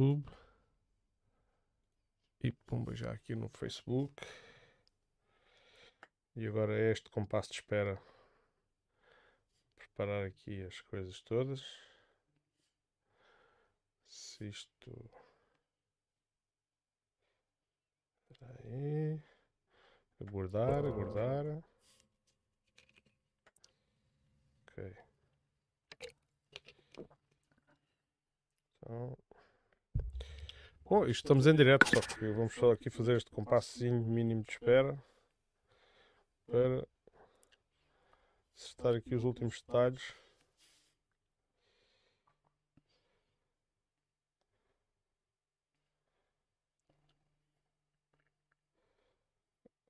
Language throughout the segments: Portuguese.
YouTube. E pumba, já aqui no Facebook. E agora é este compasso de espera. Preparar aqui as coisas todas. Se isto. Espera aí. Aguardar, aguardar. Ok. Então. Bom, estamos em direto, só que vamos só aqui fazer este compassozinho mínimo de espera para acertar aqui os últimos detalhes.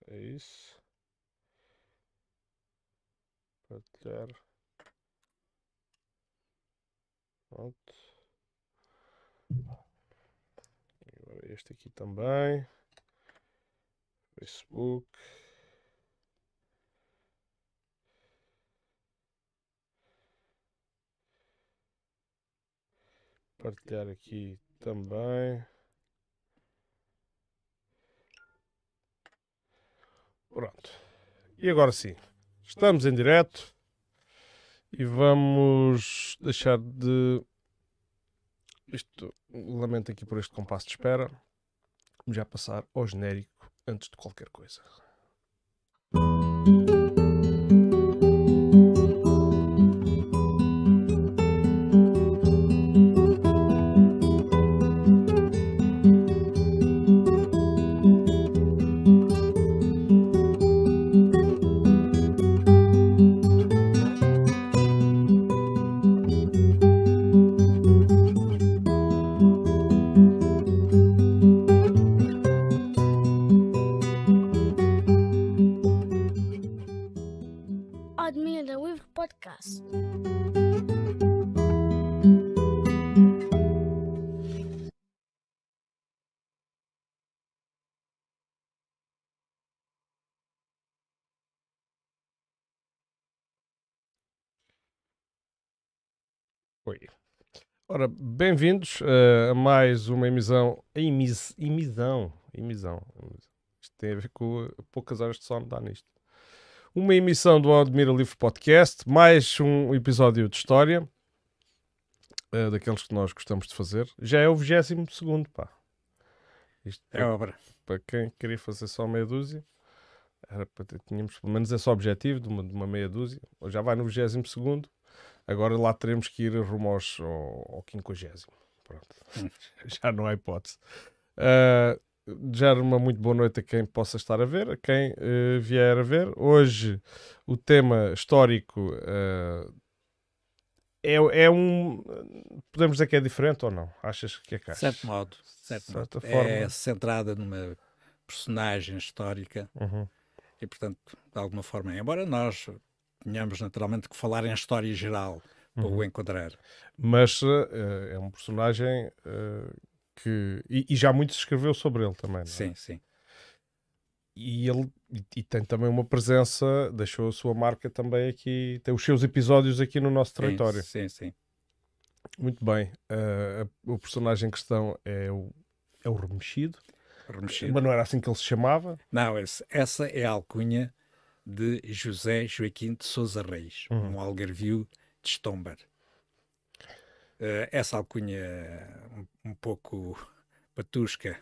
É isso. Partilhar. Pronto. Este aqui também. Facebook. Partilhar aqui também. Pronto. E agora sim. Estamos em direto. E vamos deixar de. Isto, lamento aqui por este compasso de espera. Já passar ao genérico antes de qualquer coisa. Oi. Ora, bem-vindos eh, a mais uma emissão. Emis, emissão. Emissão. Isto tem a ver com uh, poucas horas de sono, dá nisto. Uma emissão do Admira Livre Podcast, mais um episódio de história, eh, daqueles que nós gostamos de fazer. Já é o 22 segundo, pá. Isto É obra. para quem queria fazer só meia dúzia, era para ter, tínhamos pelo menos esse objetivo de uma, de uma meia dúzia. Já vai no 22 segundo, agora lá teremos que ir rumo aos, ao, ao 50. Pronto, já não há hipótese. Ah, já era uma muito boa noite a quem possa estar a ver, a quem eh, vier a ver. Hoje o tema histórico ah, é, é um. Podemos dizer que é diferente ou não? Achas que é De cá? certo modo. de certo certa modo. forma. É centrada numa personagem histórica Uhum. e, portanto, de alguma forma, embora nós tenhamos naturalmente que falar em história geral para Uhum. o enquadrar. mas eh, é um personagem eh, que. E, e já muito se escreveu sobre ele também, não é? Sim, sim. E ele e, e tem também uma presença, deixou a sua marca também aqui, tem os seus episódios aqui no nosso território. Sim, sim. Muito bem. eh, o personagem em questão é o, é o Remexido, Remexido. mas não era assim que ele se chamava. Não, esse- essa é a alcunha de José Joaquim de Sousa Reis, Uhum. um algarvio de Stomber. Eh, essa alcunha um, um pouco patusca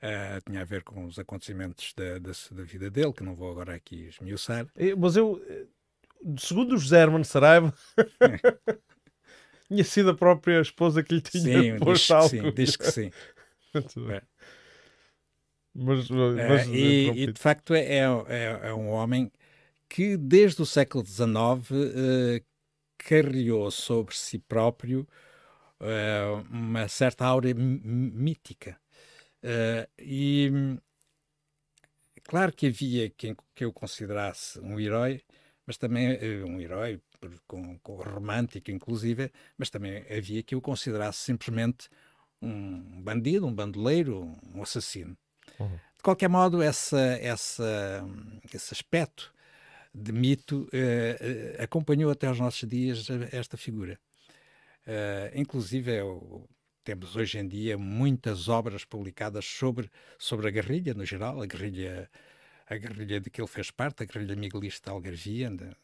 eh, tinha a ver com os acontecimentos da, da, da vida dele, que não vou agora aqui esmiuçar. Mas eu, eh, segundo o José Hermano Saraiva, tinha sido a própria esposa que lhe tinha Sim, diz posto que algo. sim, diz que sim. É. Mas, Eh, mas e, interrompi-te. e, de facto é, é, é um homem que desde o século XIX eh, carregou sobre si próprio eh, uma certa m- mítica. Eh, e claro que havia quem que eu considerasse um herói, mas também eh, um herói com, com romântico inclusive, mas também havia que eu considerasse simplesmente um bandido, um bandoleiro, um assassino. Uhum. De qualquer modo, essa, essa, esse aspecto de mito eh, eh, acompanhou até aos nossos dias esta figura. Eh, inclusive, eu temos hoje em dia muitas obras publicadas sobre, sobre a guerrilha, no geral, a guerrilha, a guerrilha de que ele fez parte, a guerrilha miguelista algarvia, na,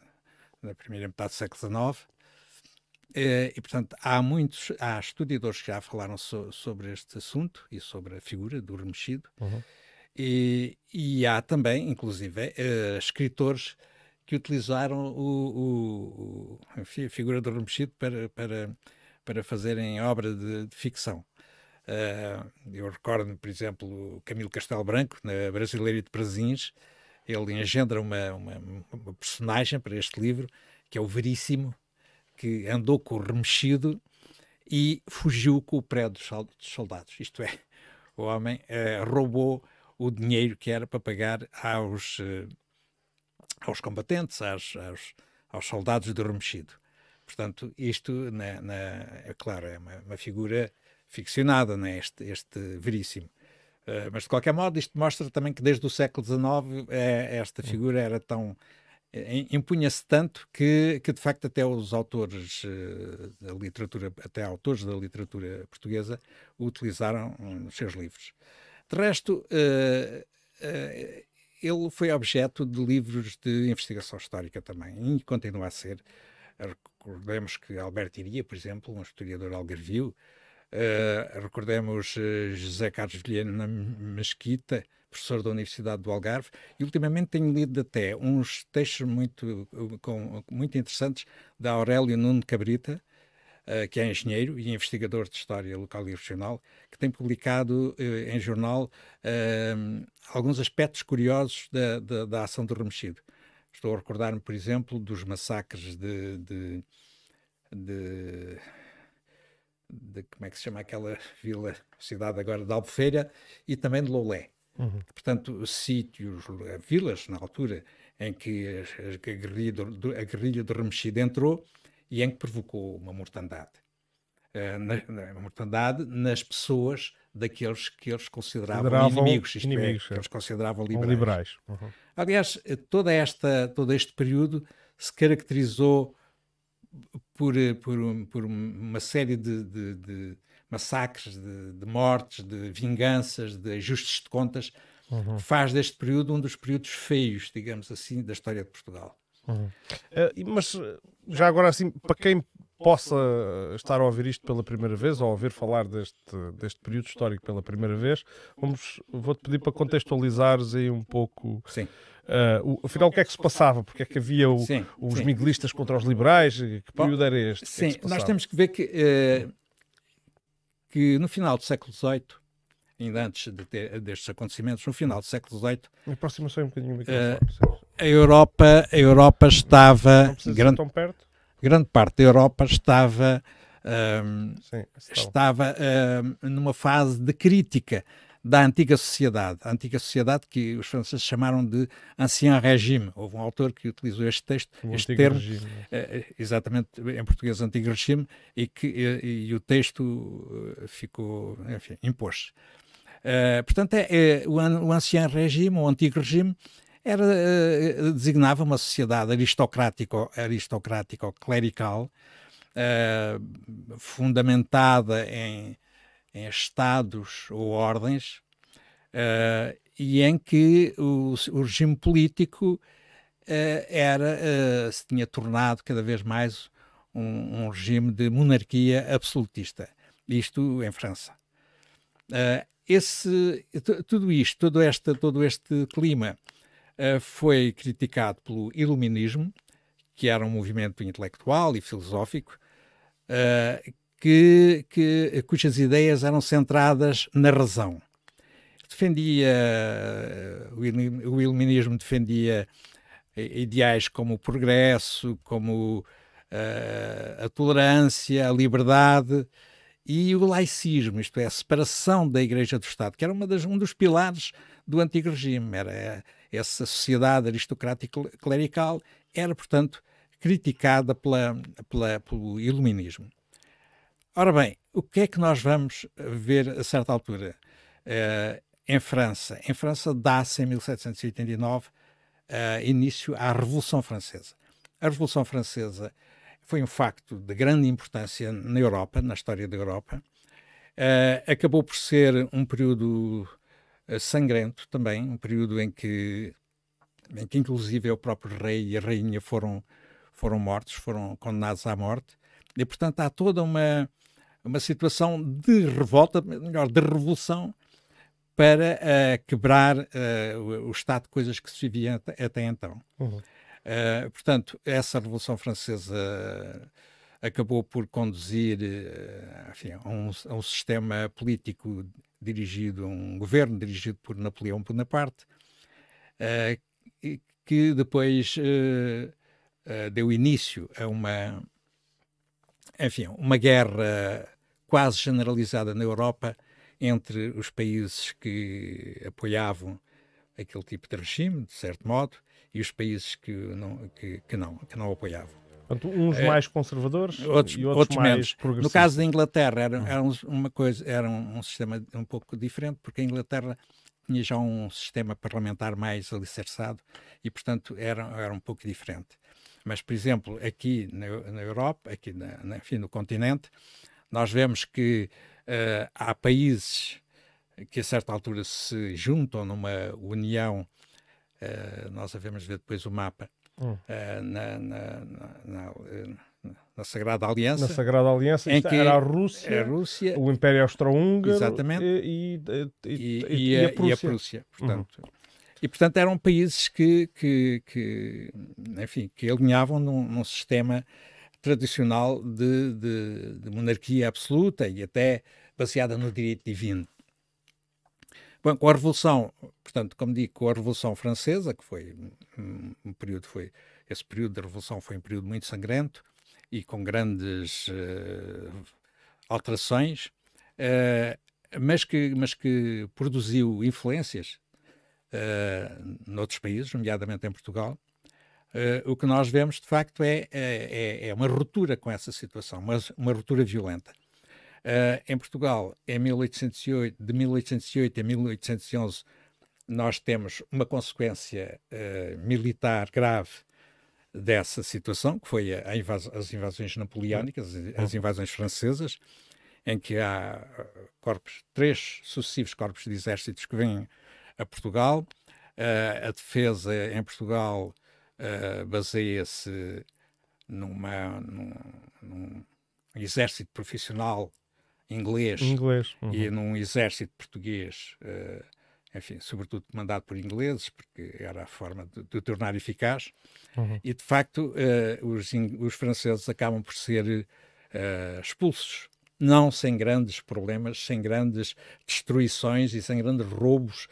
na primeira metade do século XIX. Eh, e, portanto, há muitos, há estudiosos que já falaram so, sobre este assunto e sobre a figura do remexido. Uhum. E, e, há também, inclusive, uh, escritores que utilizaram o, o, o, enfim, a figura do remexido para, para, para fazerem obra de, de ficção. Uh, eu recordo, por exemplo, Camilo Castelo Branco, na Brasileira de Presins, ele engendra uma, uma, uma, personagem para este livro, que é o Veríssimo, que andou com o remexido e fugiu com o prédio dos soldados. Isto é, o homem uh, roubou o dinheiro que era para pagar aos, uh, aos combatentes, aos, aos, aos, soldados do remexido. Portanto, isto, na, na, é claro, é uma, uma figura ficcionada, né? este, este veríssimo. Uh, mas, de qualquer modo, isto mostra também que desde o século XIX esta figura era tão impunha-se tanto que, que, de facto, até os autores uh, da literatura, até autores da literatura portuguesa, o utilizaram nos seus livros. De resto, uh, uh, ele foi objeto de livros de investigação histórica também, e continua a ser. Recordemos que Alberto Iria, por exemplo, um historiador algarvio, recordemos José Carlos Vilhena Mesquita, professor da Universidade do Algarve, e ultimamente tenho lido até uns textos muito, com, muito interessantes da Aurélio Nuno Cabrita, uh, que é engenheiro e investigador de História Local e Regional, que tem publicado uh, em jornal uh, alguns aspectos curiosos da, da, da, ação do remexido. Estou a recordar-me, por exemplo, dos massacres de, de, de de, como é que se chama aquela vila, cidade agora de Albufeira e também de Loulé. Uhum. Portanto, sítios, vilas, na altura, em que a, guerrilha, do, a guerrilha do Remexido entrou e em que provocou uma mortandade. Uh, na, na, mortandade nas pessoas daqueles que eles consideravam, consideravam inimigos, isto é, inimigos, é, que eles consideravam liberais. liberais. Uhum. Aliás, toda esta, todo este período se caracterizou por, por, por uma série de, de, de massacres, de, de, mortes, de vinganças, de ajustes de contas, uhum. faz deste período um dos períodos feios, digamos assim, da história de Portugal. Uhum. Uh, mas já agora assim, para quem possa estar a ouvir isto pela primeira vez ou a ouvir falar deste, deste período histórico pela primeira vez, vamos, vou-te pedir para contextualizares aí um pouco. Sim. Uh, o, afinal, o que é que se passava? Porque é que havia o, sim, os sim. miguelistas contra os liberais? Que período Bom, era este? Sim, que é nós temos que ver que uh, que no final do século XVIII, ainda antes de ter, destes acontecimentos, no final do século XVIII, aproxima-se um bocadinho uh, a Europa, a Europa estava grande, grande parte da Europa estava um, Sim, estava um, numa fase de crítica da antiga sociedade, a antiga sociedade que os franceses chamaram de ancien régime. Houve um autor que utilizou este texto, o este termo, regime. Uh, exatamente em português antigo regime, e que e, e o texto eh, ficou, enfim, impôs. Uh, portanto, é, é, o, o ancien régime, o antigo regime, era, uh, designava uma sociedade aristocrático, aristocrático clerical, fundamentada em em estados ou ordens, uh, e em que o, o regime político uh, era, uh, se tinha tornado cada vez mais um, um regime de monarquia absolutista. Isto em França. esse, tudo isto, todo este, todo este clima foi criticado pelo Iluminismo, que era um movimento intelectual e filosófico, uh, que, que, cujas ideias eram centradas na razão. Defendia, o iluminismo defendia ideais como o progresso, como uh, a tolerância, a liberdade e o laicismo, isto é, a separação da Igreja do Estado, que era das, um dos pilares do antigo regime. Era essa sociedade aristocrática clerical era, portanto, criticada pela, pela, pelo iluminismo. Ora bem, o que é que nós vamos ver a certa altura? Uh, em França. Em França dá-se em 1789 uh, eh, início à Revolução Francesa. A Revolução Francesa foi um facto de grande importância na Europa, na história da Europa. Uh, acabou por ser um período sangrento também, um período em que, em que inclusive o próprio rei e a rainha foram, foram mortos, foram condenados à morte. E, portanto, há toda uma, uma situação de revolta, melhor, de revolução, para uh, quebrar uh, o, o, estado de coisas que se vivia até, até então. Uhum. Uh, portanto, essa Revolução Francesa acabou por conduzir enfim, a, um, a, um, sistema político dirigido, um governo dirigido por Napoleão Bonaparte, que depois deu início a uma, enfim, uma guerra quase generalizada na Europa entre os países que apoiavam aquele tipo de regime, de certo modo, e os países que não, que, que não, que não apoiavam. Portanto, uns é, mais conservadores outros, e outros, outros mais menos. progressistas. No caso da Inglaterra era, era uma coisa, era um, um, sistema um pouco diferente, porque a Inglaterra tinha já um sistema parlamentar mais alicerçado e, portanto, era, era um pouco diferente. Mas, por exemplo, aqui na, na Europa, aqui na, na, enfim, no continente, nós vemos que uh, há países que a certa altura se juntam numa união, uh, nós devemos ver depois o mapa, uh, na, na, na, na, Sagrada Aliança. Na Sagrada Aliança, em que era a Rússia, a Rússia o Império Austro-Húngaro e, e, e, e, a, a Prússia. A Prússia portanto. Uhum. E, portanto, eram países que, que, que enfim, que alinhavam num, num sistema tradicional de, de, de, monarquia absoluta e até baseada no direito divino. Bom, com a Revolução, portanto, como digo, com a Revolução Francesa, que foi um, um período, foi esse período da Revolução foi um período muito sangrento e com grandes uh, alterações, uh, mas, que, mas que produziu influências uh, noutros países, nomeadamente em Portugal, Uh, o que nós vemos, de facto, é, é, é, uma ruptura com essa situação, uma, uma ruptura violenta. Uh, em Portugal, em 1808, de 1808 a 1811, nós temos uma consequência uh, militar grave dessa situação, que foi a, a invas as invasões napoleónicas, as invasões francesas, em que há corpos, três sucessivos corpos de exércitos que vêm a Portugal. a defesa em Portugal uh, baseia-se numa, num, num, exército profissional inglês, inglês. Uhum. e num exército português, uh, enfim, sobretudo comandado por ingleses, porque era a forma de, de tornar eficaz. Uhum. E, de facto, uh, os, os, franceses acabam por ser expulsos não sem grandes problemas, sem grandes destruições e sem grandes roubos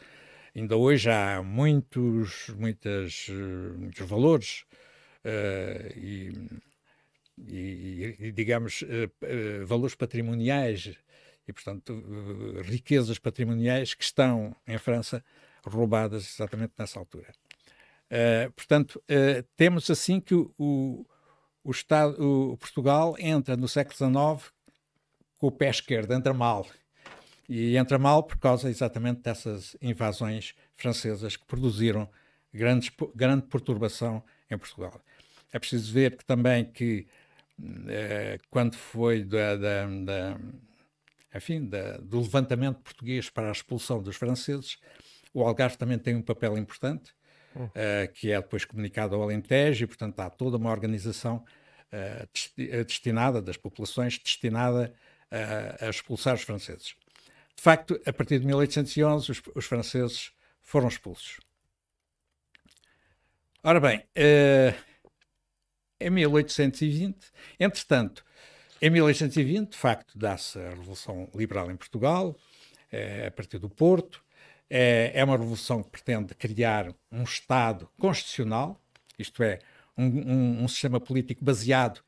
Ainda hoje há muitos, muitas, muitos valores uh, e, e, e, digamos, uh, uh, valores patrimoniais e, portanto, riquezas patrimoniais que estão em França roubadas exatamente nessa altura. portanto, temos assim que o, o, o, Estado, o Portugal entra no século XIX com o pé esquerdo, entra mal e entra mal por causa exatamente dessas invasões francesas que produziram grandes, grande perturbação em Portugal. É preciso ver que também que eh, quando foi da, da, da enfim, da, do levantamento português para a expulsão dos franceses, o Algarve também tem um papel importante, uh, que é depois comunicado ao Alentejo, e portanto há toda uma organização uh, destinada, das populações, destinada a expulsar os franceses. De facto, a partir de 1811, os, os franceses foram expulsos. Ora bem, uh, em 1820, entretanto, em 1820, de facto, dá-se a Revolução Liberal em Portugal, uh, a partir do Porto. Uh, é uma revolução que pretende criar um Estado constitucional, isto é, um, um, um sistema político baseado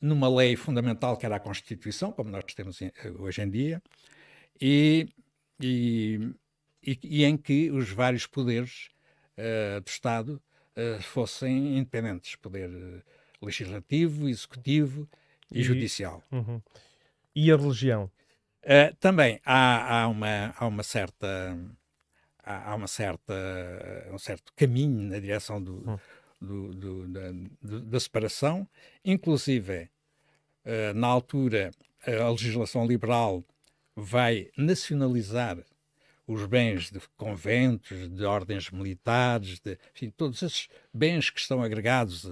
numa lei fundamental que era a Constituição, como nós temos hoje em dia, e, e, e, em que os vários poderes uh, do Estado uh, fossem independentes poder uh, legislativo, executivo e, e judicial. Uhum. E a religião? também há, há, uma, há uma certa há uma certa um certo caminho na direção do, uhum. do, do, da, da, separação, inclusive na altura a legislação liberal vai nacionalizar os bens de conventos, de ordens militares, de, enfim, todos esses bens que estão agregados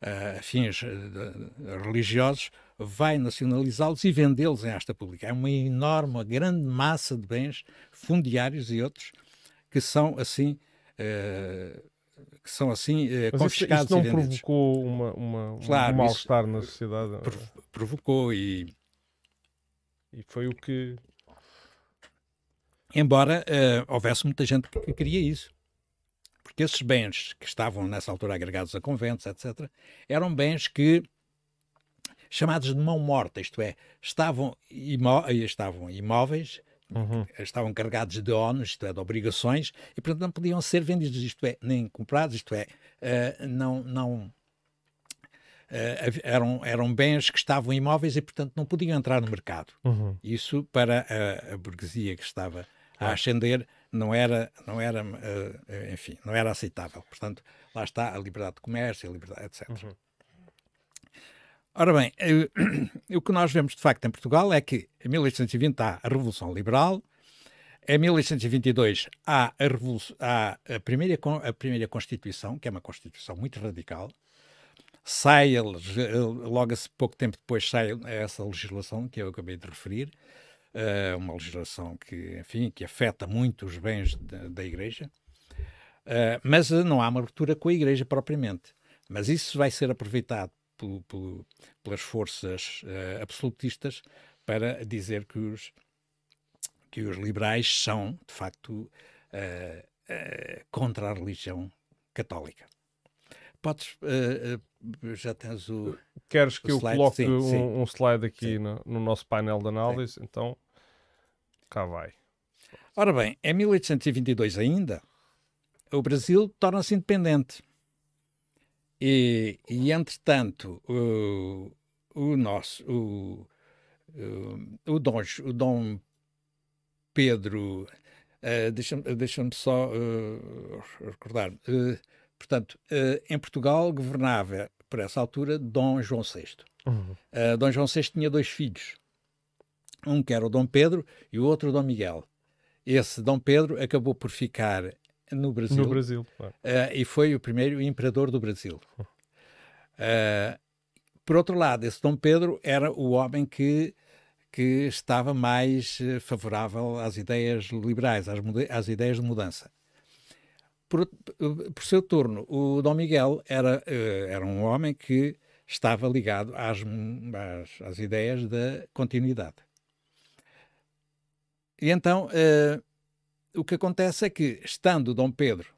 a, a fins eh, religiosos, vai nacionalizá-los e vendê-los em asta pública. É uma enorme, uma grande massa de bens fundiários e outros que são assim uh, que são assim uh, confiscados isso, isso não provocou uma, uma, claro, um mal-estar na sociedade? provocou e e foi o que embora uh, houvesse muita gente que queria isso porque esses bens que estavam nessa altura agregados a conventos, etc., eram bens que chamados de mão morta, isto é, estavam, imó estavam imóveis, uhum. estavam carregados de ónus, isto é, de obrigações, e portanto não podiam ser vendidos, isto é, nem comprados, isto é, uh, não, não Uh, eram, eram bens que estavam imóveis e, portanto, não podiam entrar no mercado. Uhum. Isso para a, a, burguesia que estava a ascender não era, não era uh, enfim, não era aceitável. Portanto, lá está a liberdade de comércio, a liberdade, etc. Uhum. Ora bem, o que nós vemos de facto em Portugal é que em 1820 há a Revolução Liberal, em 1822 há a, há a, primeira, a primeira Constituição, que é uma Constituição muito radical, sai, logo a pouco tempo depois sai essa legislação que eu acabei de referir, eh, uma legislação que, enfim, que afeta muito os bens de, da Igreja, uh, mas não há uma ruptura com a Igreja propriamente. Mas isso vai ser aproveitado por, por, pelas forças uh, absolutistas para dizer que os, que os liberais são, de facto, uh, uh, contra a religião católica. Podes, já tens o. Queres que o eu coloque sim, um, sim. um, slide aqui no, no, nosso painel de análise? Sim. Então, cá vai. Ora bem, em 1822 ainda, o Brasil torna-se independente. E, e entretanto, o, o nosso, o, o, o, Dom, o Dom Pedro, uh, deixa-me deixa só uh, recordar, uh, portanto, uh, em Portugal governava, por essa altura, Dom João VI. Uhum. Dom João VI tinha dois filhos, um que era o Dom Pedro e o outro o Dom Miguel. Esse Dom Pedro acabou por ficar no Brasil. No Brasil, claro. uh, E foi o primeiro imperador do Brasil. Por outro lado, esse Dom Pedro era o homem que, que estava mais eh, favorável às ideias liberais, às, às ideias de mudança. Por, por, seu turno, o Dom Miguel era, uh, era um homem que estava ligado às, às, às ideias da continuidade. E então, uh, o que acontece é que, estando Dom Pedro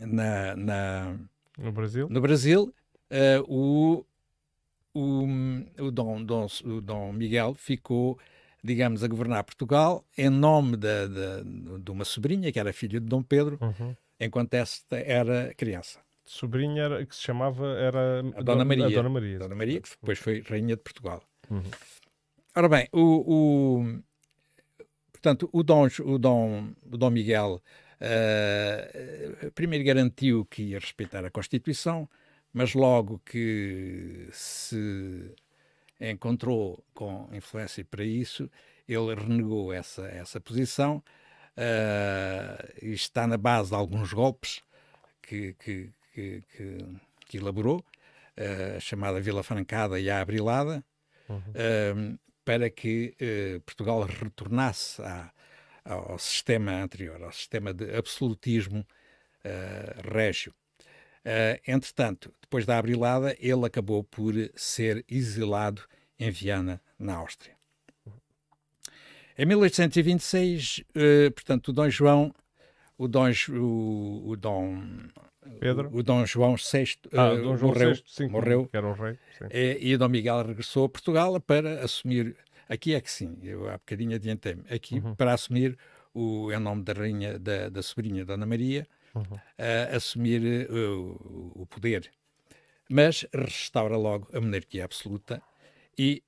na, na no Brasil, no Brasil uh, o, o, o, Dom, Dom, o Dom Miguel ficou, digamos, a governar Portugal em nome de, de, de uma sobrinha, que era filha de Dom Pedro, uhum. enquanto esta era criança. Sobrinha era, que se chamava era a Dona Maria. A Dona Maria, Dona Maria que depois foi rainha de Portugal. Uhum. Ora bem, o, o Portanto, o Dom, o Dom, o Dom Miguel uh, primeiro garantiu que ia respeitar a Constituição, mas logo que se encontrou com influência para isso, ele renegou essa, essa posição uh, e está na base de alguns golpes que, que, que, que, elaborou, uh, chamada Vila Francada e a Abrilada, uhum. uh, para que eh, Portugal retornasse à, ao sistema anterior, ao sistema de absolutismo régio. Uh, entretanto, depois da abrilada, ele acabou por ser exilado em Viana, na Áustria. Em 1826, uh, portanto, o Dom João, o Dom, o, o Dom Pedro? O, o Dom João VI ah, uh, Dom João morreu, VI, sim, morreu era um rei, e, e o Dom Miguel regressou a Portugal para assumir, aqui é que sim, eu há bocadinho adiantei-me, aqui uhum. para assumir o, em nome da rainha, da, da sobrinha Dona Maria, uhum. uh, assumir uh, o poder. Mas restaura logo a monarquia absoluta e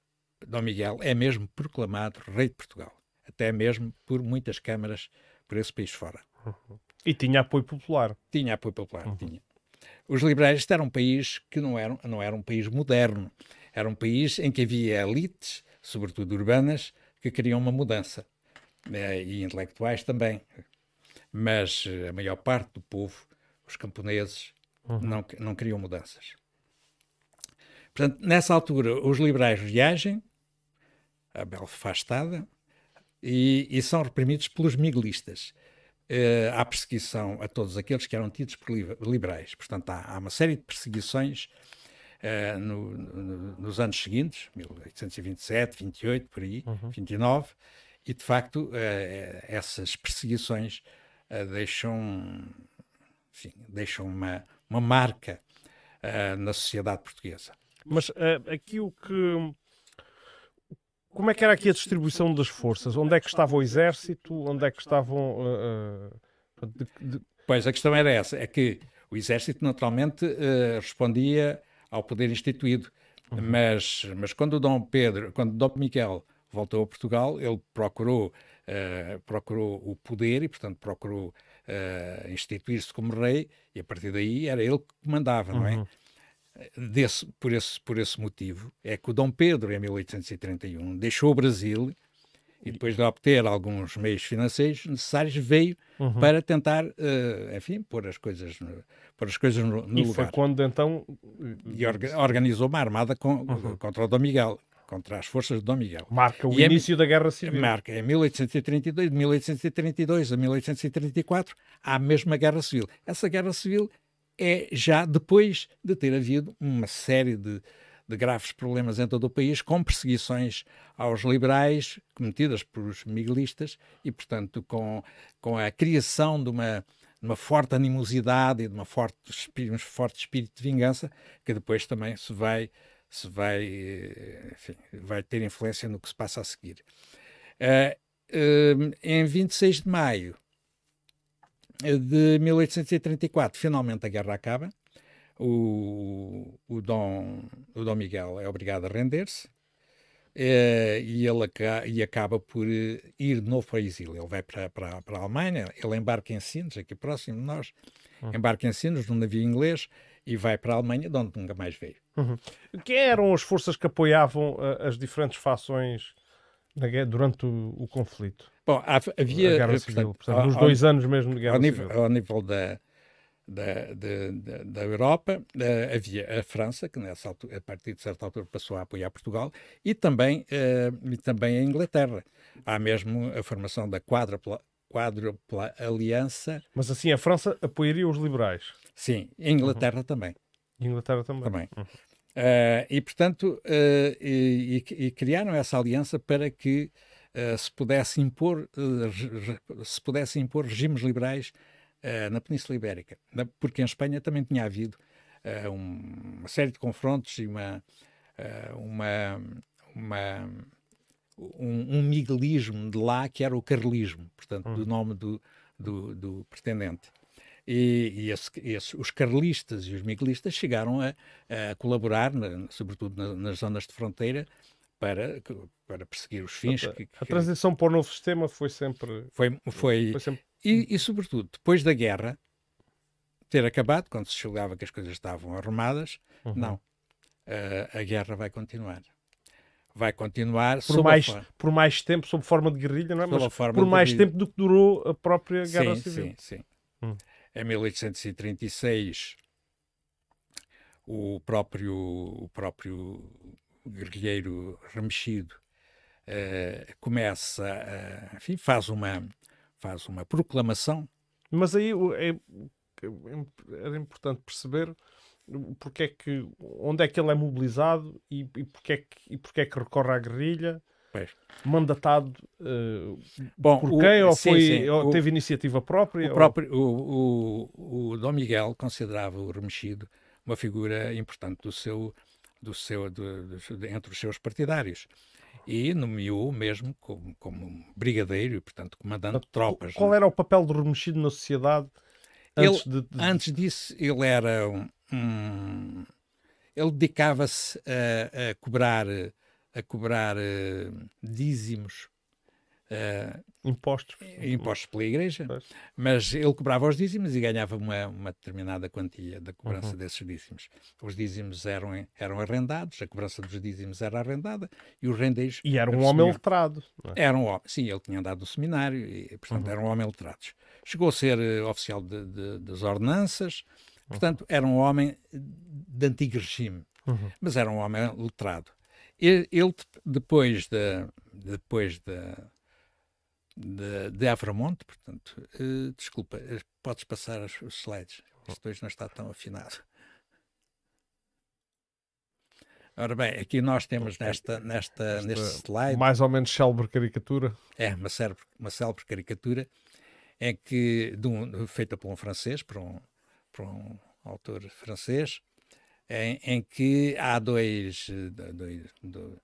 Dom Miguel é mesmo proclamado rei de Portugal, até mesmo por muitas câmaras por esse país fora. Uhum. E tinha apoio popular. Tinha apoio popular, uhum. tinha. Os liberais, este era um país que não era, não era um país moderno. Era um país em que havia elites, sobretudo urbanas, que que queriam uma mudança, eh, e intelectuais também. Mas a maior parte do povo, os camponeses, uhum. não, não queriam mudanças. Portanto, nessa altura, os liberais reagem, a Belfastada, e, e são reprimidos pelos miguelistas. Uh, há perseguição a todos aqueles que eram tidos por liberais. Portanto, há, há uma série de perseguições uh, no, no, nos anos seguintes, 1827, 28, por aí, uhum. 29, e de facto uh, essas perseguições deixam, enfim, deixam uma, uma marca na sociedade portuguesa. Mas aqui o que como é que era aqui a distribuição das forças? Onde é que estava o exército? Onde é que estavam. De, de... Pois, a questão era essa: é que o exército naturalmente respondia ao poder instituído, uhum. mas, mas quando o Dom Pedro, quando Dom Miguel voltou a Portugal, ele procurou, procurou o poder e, portanto, procurou instituir-se como rei, e a partir daí era ele que comandava, uhum. não é? Uhum desse, por, esse, por esse motivo, é que o Dom Pedro, em 1831, deixou o Brasil e depois de obter alguns meios financeiros necessários, veio uhum. para tentar, uh, enfim, pôr as coisas no, pôr as coisas no, no e lugar. foi quando então... E orga organizou uma armada com, uhum. contra o Dom Miguel, contra as forças de Dom Miguel. Marca o e início é, da Guerra Civil. Marca, em 1832, de 1832 a 1834, há a mesma Guerra Civil. Essa Guerra Civil é já depois de ter havido uma série de, de graves problemas em todo o país, com perseguições aos liberais cometidas pelos miguelistas e, portanto, com, com a criação de uma, de uma forte animosidade e de uma forte, um forte espírito de vingança, que depois também se vai, se vai, enfim, vai ter influência no que se passa a seguir. Uh, uh, em 26 de maio de 1834, finalmente a guerra acaba. O, o, Dom, o Dom Miguel é obrigado a render-se eh, e ele e acaba por ir de novo para exílio. Ele vai para, para, para a Alemanha, ele embarca em Sines, aqui próximo de nós, uhum. embarca em Sines, num navio inglês, e vai para a Alemanha, de onde nunca mais veio. Uhum. Quem eram as forças que apoiavam uh, as diferentes fações durante o, o conflito? Bom, havia. A Guerra Civil, portanto, portanto, nos dois anos mesmo de Guerra ao Civil. Nível, ao nível da, da, da, da Europa, uh, havia a França, que nessa altura, a partir de certa altura passou a apoiar Portugal, e também, uh, e também a Inglaterra. Há mesmo a formação da quádrupla, quádrupla aliança. Mas assim, a França apoiaria os liberais? Sim, a Inglaterra uhum. também. Inglaterra também. também. Uhum. Uh, e, portanto, e, e, e criaram essa aliança para que uh, se, pudesse impor, uh, se pudesse impor regimes liberais uh, na Península Ibérica. Porque em Espanha também tinha havido um, uma série de confrontos e uma, uma, uma um, um, miguelismo de lá que era o carlismo, portanto, do hum. nome do, do, do pretendente. E, e esse, esse, os carlistas e os miguelistas chegaram a, a colaborar, na, sobretudo na, nas zonas de fronteira, para, para perseguir os fins. A, que, que... a transição para o novo sistema foi sempre. Foi, foi, foi sempre... E, e, sobretudo, depois da guerra ter acabado, quando se julgava que as coisas estavam arrumadas, uhum. não. Uh, a guerra vai continuar. Vai continuar por mais, por mais tempo, sob forma de guerrilha, não é? Mas por mais guerrilha. tempo do que durou a própria Guerra sim, Civil. Sim, sim. Hum. Em 1836, o próprio, o próprio guerrilheiro remexido uh, começa, uh, enfim, faz uma, faz uma proclamação. Mas aí é, era importante perceber porque é que, onde é que ele é mobilizado e, e, porque, é que, e porque é que recorre à guerrilha. Pois. Mandatado uh, Bom, por quem? O, ou, sim, foi, sim. ou teve iniciativa própria? O, próprio, o, o, o Dom Miguel considerava o remexido uma figura importante do seu do seu, do, do, entre os seus partidários. E nomeou mesmo como, como brigadeiro, portanto, comandante de tropas. Qual é? era o papel do remexido na sociedade antes, ele, de, de... antes disso? Ele era um, um ele dedicava-se a, a, cobrar a cobrar uh, dízimos uh, impostos. impostos pela Igreja, Pois. mas ele cobrava os dízimos e ganhava uma, uma determinada quantia da cobrança Uhum. desses dízimos. Os dízimos eram, eram arrendados, a cobrança dos dízimos era arrendada e os rendeiros E era um homem letrado. é? era um homem, sim, ele tinha andado no seminário e, portanto, Uhum. era um homem letrado. Chegou a ser eh, oficial de- de- das ordenanças, Uhum. portanto, era um homem de antigo regime, Uhum. mas era um homem letrado. Ele, depois da depois da de, de Avramonte, portanto, eh, desculpa, eh, podes passar os, os slides, isto hoje não está tão afinado. Ora bem, aqui nós temos nesta, nesta, neste slide Mais ou menos célebre caricatura. é uma célebre, uma célebre caricatura em que, um- feita por um francês, por um, por um autor francês, em, em que há dois, do- dois, do-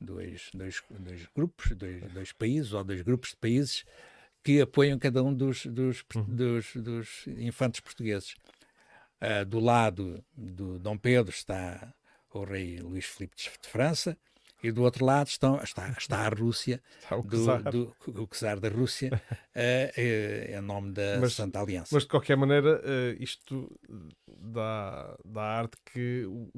dois, dois, dois grupos, dois, dois países ou dois grupos de países que apoiam cada um dos, dos, dos, dos infantes portugueses. Ah, do lado do Dom Pedro está o rei Luís Filipe de França e do outro lado estão, está, está a Rússia, Está o czar. do, o czar da Rússia, eh, em nome da Mas- Santa Aliança. Mas de qualquer maneira, eh, isto dá, dá arte que o,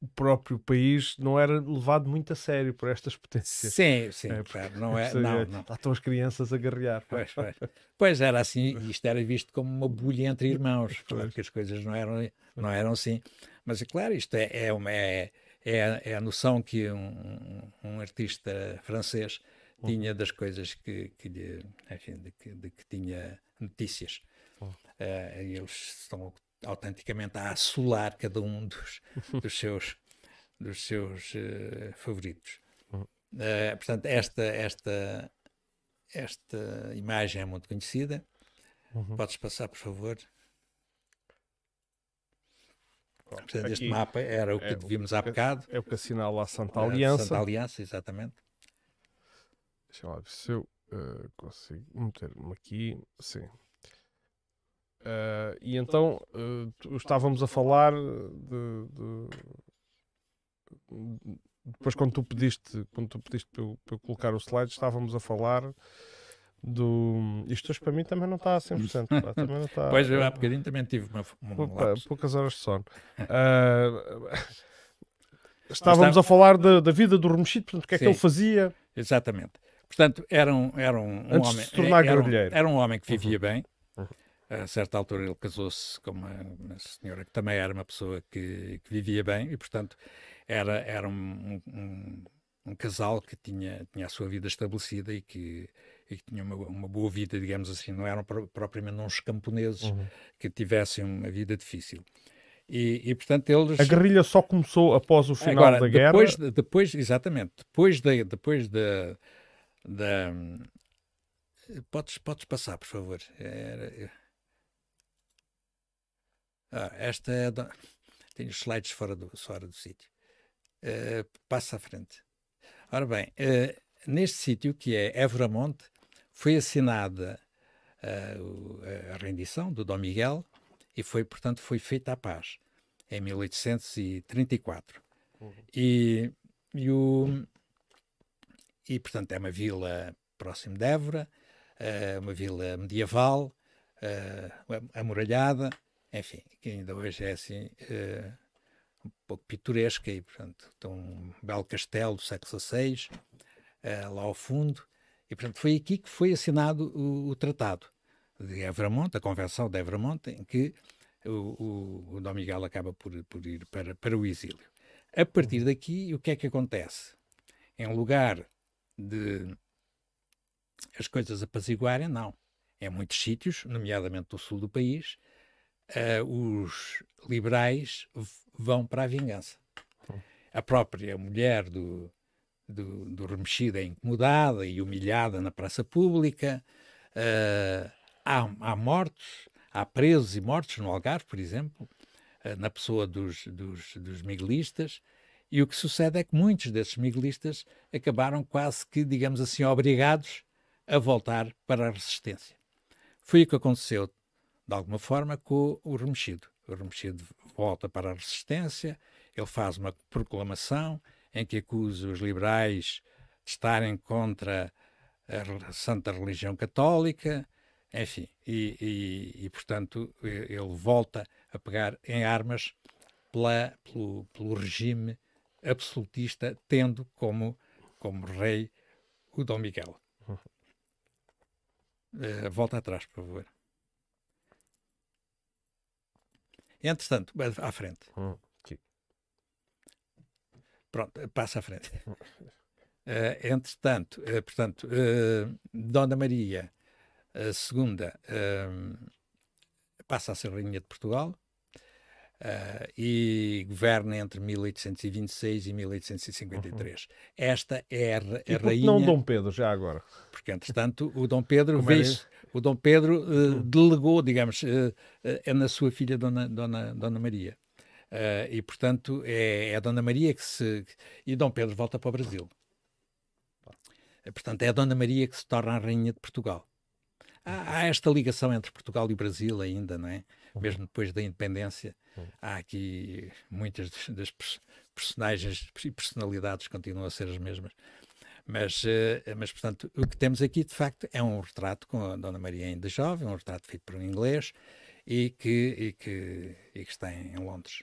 o próprio país não era levado muito a sério por estas potências. sim, sim, É, claro, não é, não, é- não. Lá estão as crianças a guerrear. Pois, pois. Pois era assim, isto era visto como uma bulha entre irmãos, Pois. porque as coisas não eram, não eram assim. Mas é claro, isto é, é, uma, é, é, a- é a noção que um, um artista francês tinha das coisas que, que, lhe, enfim, de, que, de que tinha notícias. Eh, eles estão autenticamente a assolar cada um dos, dos seus, dos seus eh, favoritos. Eh, portanto, esta, esta, esta imagem é muito conhecida. Uhum. Podes passar, por favor. Portanto, este mapa era o que é vimos há bocado. É o que assinala a Santa Aliança. Santa Aliança, exatamente. Deixa lá ver se eu eh, consigo meter-me aqui. Sim. Eh, e então tu- estávamos a falar de, de- depois quando tu pediste quando tu pediste para eu, para eu colocar o slide estávamos a falar do isto hoje para mim também não está a 100% pá, também não está Pois eu há bocadinho também tive uma, um poucas horas de sono. Ah, estávamos a falar da, da vida do Remexido, portanto, o que é que Sim. ele fazia? Exatamente. Portanto, era um, era um, um Antes de homem. se tornar era, um, era um homem que vivia bem. Uhum. A certa altura ele casou-se com uma, uma senhora que também era uma pessoa que, que vivia bem e, portanto, era, era um, um, um casal que tinha, tinha a sua vida estabelecida e que, e que tinha uma, uma boa vida, digamos assim. Não eram pro- propriamente uns camponeses Uhum. que tivessem uma vida difícil. E, e, portanto, eles. A guerrilha só começou após o final Agora, da guerra. depois, de- depois, exatamente, depois da, depois da, da podes, podes passar, por favor. Era- Ah, esta é da, tenho os slides fora do, fora do sítio. Eh, passa à frente. Ora bem, eh, neste sítio que é Evramonte, foi assinada o- a rendição do Dom Miguel e foi, portanto, foi feita a paz em 1834. E, e, o, e, portanto, é uma vila próximo de Évora, eh, uma vila medieval, eh, amuralhada, enfim, que ainda hoje é assim um pouco pitoresca e, portanto, tem um belo castelo do século XVI lá ao fundo. E, portanto, foi aqui que foi assinado o, o tratado de Evramonte, a Convenção de Evramonte, em que o, o, o Dom Miguel acaba por, por ir para, para o exílio. A partir daqui, o que é que acontece? Em lugar de as coisas apaziguarem, não. Em muitos sítios, nomeadamente do sul do país, eh, os liberais vão para a vingança. A própria mulher do, do, do é incomodada e humilhada na praça pública. eh, há, há mortos, há presos e mortos no Algarve, por exemplo, eh, na pessoa dos, dos, dos miguelistas. E o que sucede é que muitos desses miguelistas acabaram quase que, digamos assim, obrigados a voltar para a resistência. Foi o que aconteceu, de alguma forma, com o remexido. O remexido volta para a resistência, ele faz uma proclamação em que acusa os liberais de estarem contra a santa religião católica, enfim, e, e, e, portanto ele volta a pegar em armas pela, pelo, pelo regime absolutista, tendo como, como rei o Dom Miguel. Uh, volta atrás, por favor. Entretanto, à frente. Hum, Pronto, passa à frente. Uh, entretanto, uh, portanto, uh, Dona Maria II passa a ser Rainha de Portugal e governa entre 1826 e 1853. Uhum. Esta é a, a rainha. Não Dom Pedro, já agora. Porque, entretanto, o Dom Pedro veio, é o Dom Pedro uh, delegou, digamos, na sua filha Dona, Dona, Dona Maria. E, portanto, é, é, a Dona Maria que se. E Dom Pedro volta para o Brasil. Portanto, é a Dona Maria que se torna a Rainha de Portugal. Há, há esta ligação entre Portugal e o Brasil ainda, não é? Uhum. Mesmo depois da independência, uhum. há aqui muitas das personagens e personalidades continuam a ser as mesmas. Mas, uh, mas, portanto, o que temos aqui, de facto, é um retrato com a Dona Maria ainda jovem, um retrato feito por um inglês e que, e que, e que está em, Londres.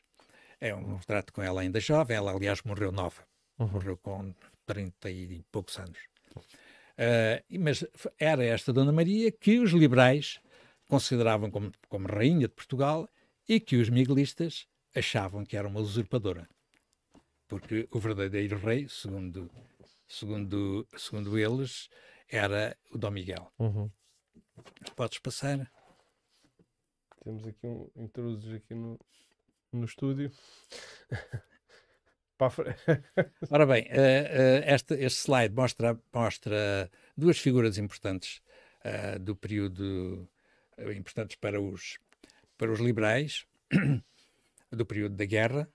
É um retrato com ela ainda jovem, ela, aliás, morreu nova. Uhum. Morreu com 30 e poucos anos. Uh, mas era esta Dona Maria que os liberais consideravam como, como rainha de Portugal e que os miguelistas achavam que era uma usurpadora. Porque o verdadeiro rei, segundo, segundo, segundo eles, era o Dom Miguel. Uhum. Podes passar? Temos aqui um introduzir aqui no, no estúdio. Ora bem, uh, uh, este, este slide mostra, mostra duas figuras importantes uh, do período importantes para os, para os liberais do período da guerra.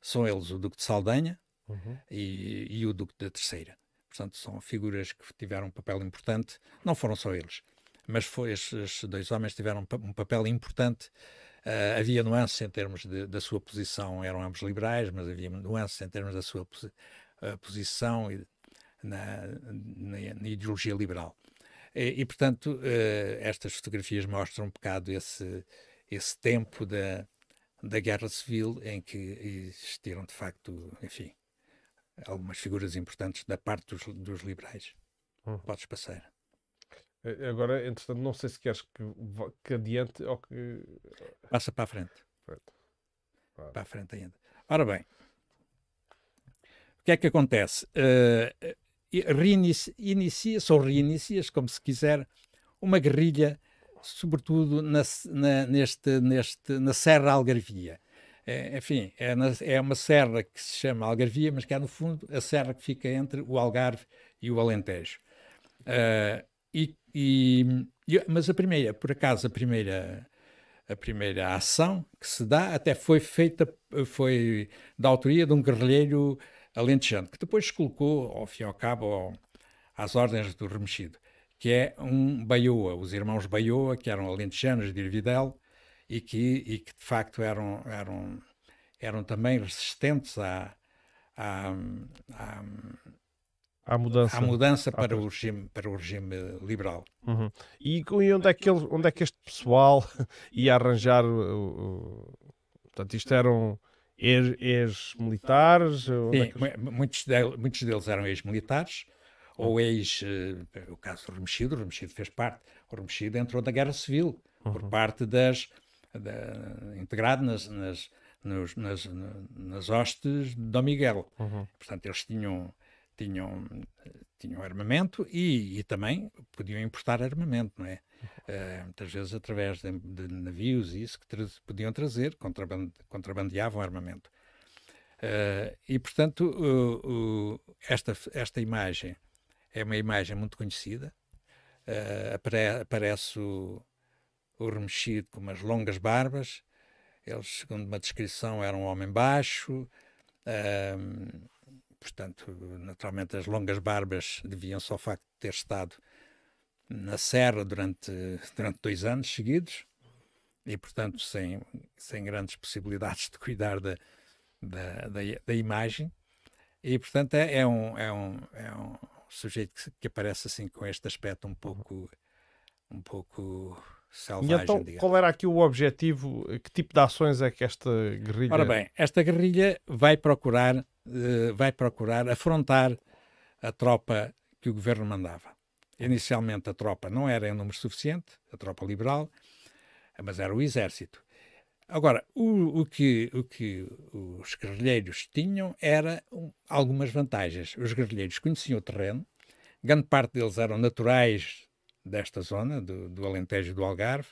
São eles o Duque de Saldanha uhum. e, e, o Duque da Terceira. Portanto, são figuras que tiveram um papel importante. Não foram só eles, mas foi, esses dois homens tiveram um papel importante Uh, havia nuances em termos de, da sua posição, eram ambos liberais, mas havia nuances em termos da sua posi uh, posição na, na, na, ideologia liberal. E, e portanto, uh, estas fotografias mostram um bocado esse, esse tempo da, da Guerra Civil em que existiram, de facto, enfim, algumas figuras importantes da parte dos, dos liberais. Uhum. Podes passar. Eh, agora, entretanto, não sei se queres que, que adiante ou que. Passa para a frente. Claro. Para a frente ainda. Ora bem, o que é que acontece? Uh, Reinicia-se ou reinicia-se, como se quiser, uma guerrilha, sobretudo na, na, neste, neste, na Serra Algarvia. É, enfim, é, na, é, uma serra que se chama Algarvia, mas que é, no fundo, a serra que fica entre o Algarve e o Alentejo. Uh, e, e, mas a primeira, por acaso, a primeira, a primeira ação que se dá até foi feita, foi da autoria de um guerrilheiro alentejano, que depois se colocou, ao fim e ao cabo, ao, às ordens do remexido, que é um Baioa, os irmãos Baioa, que eram alentejanos de Irvidel e que, e que de facto eram, eram, eram também resistentes à, à, à à mudança, à mudança para, ah, o regime, para o regime liberal. Uhum. E, e onde, é que ele, onde é que este pessoal ia arranjar? O, portanto, isto eram ex-militares? É que... muitos, deles, muitos deles eram ex-militares ou ex. Uh, o caso do Remexido, o Remexido fez parte. O Remexido entrou na Guerra Civil uhum. por parte das. Da, integrado nas, nas, nos, nas, nas hostes de Dom Miguel. Uhum. Portanto, eles tinham tinham, tinham armamento e, e também podiam importar armamento, não é? Uh, muitas vezes através de, de navios e isso que tra podiam trazer, contraband contrabandeavam armamento. Uh, e, portanto, uh, esta, esta imagem é uma imagem muito conhecida. Apare aparece o, o remexido com umas longas barbas. Ele, segundo uma descrição, era um homem baixo. Portanto, naturalmente as longas barbas deviam-se ao facto de ter estado na serra durante, durante dois anos seguidos e, portanto, sem, sem grandes possibilidades de cuidar da, da, da, da imagem. E, portanto, é, é, um, é, um, é um, sujeito que, que, aparece assim com este aspecto um pouco, um pouco selvagem. E então, digamos. qual era aqui o objetivo? Que tipo de ações é que esta guerrilha... Ora bem, esta guerrilha vai procurar, uh, vai procurar afrontar a tropa que o governo mandava. Inicialmente a tropa não era em número suficiente, a tropa liberal, mas era o exército. Agora, o, o, que, o que os guerrilheiros tinham era um, algumas vantagens. Os guerrilheiros conheciam o terreno, grande parte deles eram naturais desta zona, do, do Alentejo e do Algarve,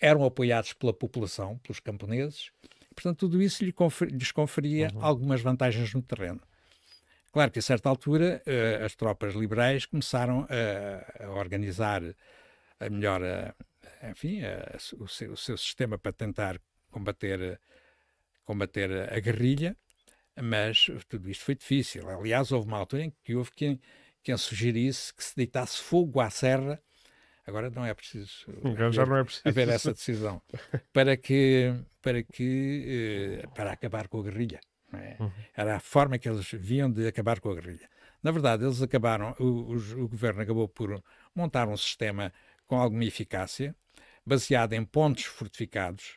eram apoiados pela população, pelos camponeses, portanto, tudo isso lhe confer, lhes conferia uhum. algumas vantagens no terreno. Claro que a certa altura uh, as tropas liberais começaram a, a organizar a melhor, a, enfim, a, o, seu, o, seu, sistema para tentar combater, combater a guerrilha, mas tudo isto foi difícil. Aliás, houve uma altura em que houve quem, quem sugerisse que se deitasse fogo à serra. Agora não é preciso, haver, já não é preciso haver essa decisão para que para que eh, para acabar com a guerrilha. É? Uhum. Era a forma que eles viam de acabar com a guerrilha. Na verdade, eles acabaram, o, o, o, governo acabou por montar um sistema com alguma eficácia, baseado em pontos fortificados,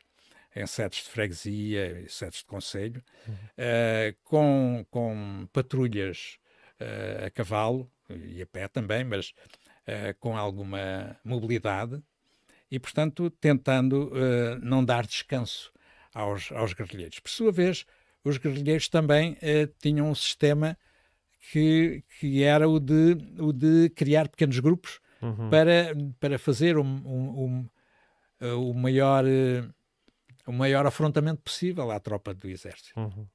em setos de freguesia e setos de conselho, uhum. uh, com, com patrulhas a cavalo e a pé também, mas uh, com alguma mobilidade e, portanto, tentando não dar descanso aos, aos guerrilheiros. Por sua vez, os guerrilheiros também eh, tinham um sistema que, que era o de, o de criar pequenos grupos uhum. para, para fazer um, um, um, eh, o, maior, o maior afrontamento possível à tropa do exército. Uhum.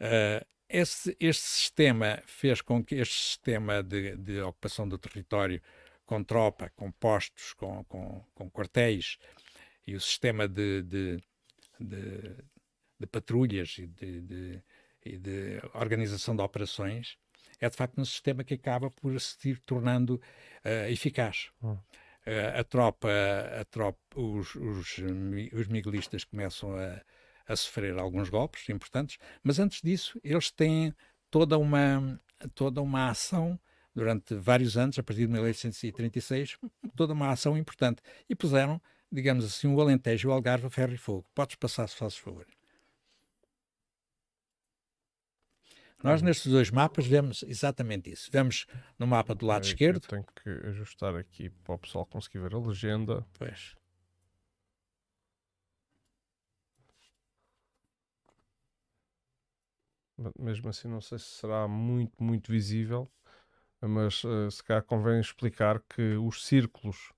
Uh, esse, este sistema fez com que este sistema de, de ocupação do território com tropa, com postos, com, com, com quartéis e o sistema de, de, de, de patrulhas e de, e de, organização de operações, é de facto um sistema que acaba por se tornando uh, eficaz. Uh, a tropa, a tropa os, os, os miguelistas começam a, a sofrer alguns golpes importantes, mas antes disso eles têm toda uma, toda uma ação durante vários anos, a partir de 1836, toda uma ação importante. E puseram, digamos assim, o Alentejo, o Algarve, a ferro e fogo. Podes passar, se fazes favor. Nós nestes dois mapas vemos exatamente isso. Vemos no mapa do lado eu, esquerdo. Eu tenho que ajustar aqui para o pessoal conseguir ver a legenda. Pois. Mesmo assim, não sei se será muito, muito visível, mas uh, se calhar convém explicar que os círculos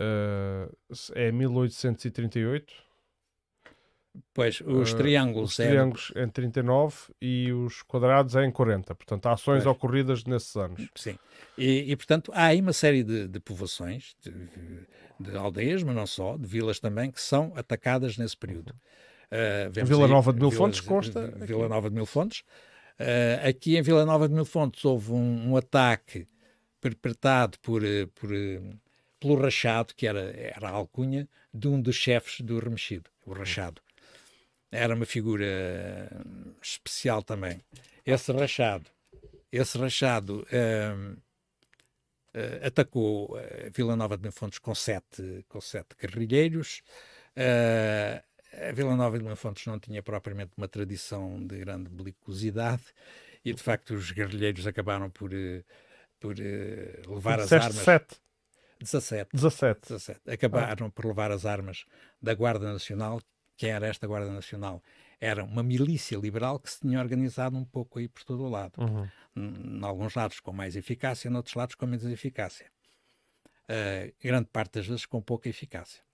uh, é 1838 Pois, os uh, triângulos. Os triângulos é... em 39 e os quadrados é em 40. Portanto, há ações pois. ocorridas nesses anos. Sim. E, e, portanto, há aí uma série de, de povoações, de, de, aldeias, mas não só, de vilas também, que são atacadas nesse período. Uh, Vila aí, Nova de Mil Fontes consta. Vila Nova de Mil Fontes. Uh, aqui em Vila Nova de Mil Fontes houve um, um ataque perpetrado por, por, pelo Rachado, que era, era a alcunha de um dos chefes do remexido, o Rachado era uma figura especial também. Esse rachado, esse rachado uh, eh, atacou uh, Vila Nova de Fontes com sete, com sete guerrilheiros. Uh, a Vila Nova de Fontes não tinha propriamente uma tradição de grande belicosidade e, de facto, os guerrilheiros acabaram por, por levar as armas. Sete. 17. 17. 17. Acabaram ah. por levar as armas da Guarda Nacional, que era esta Guarda Nacional, era uma milícia liberal que se tinha organizado um pouco aí por todo o lado. Uhum. Em alguns lados com mais eficácia, em outros lados com menos eficácia. Uh, grande parte das vezes com pouca eficácia.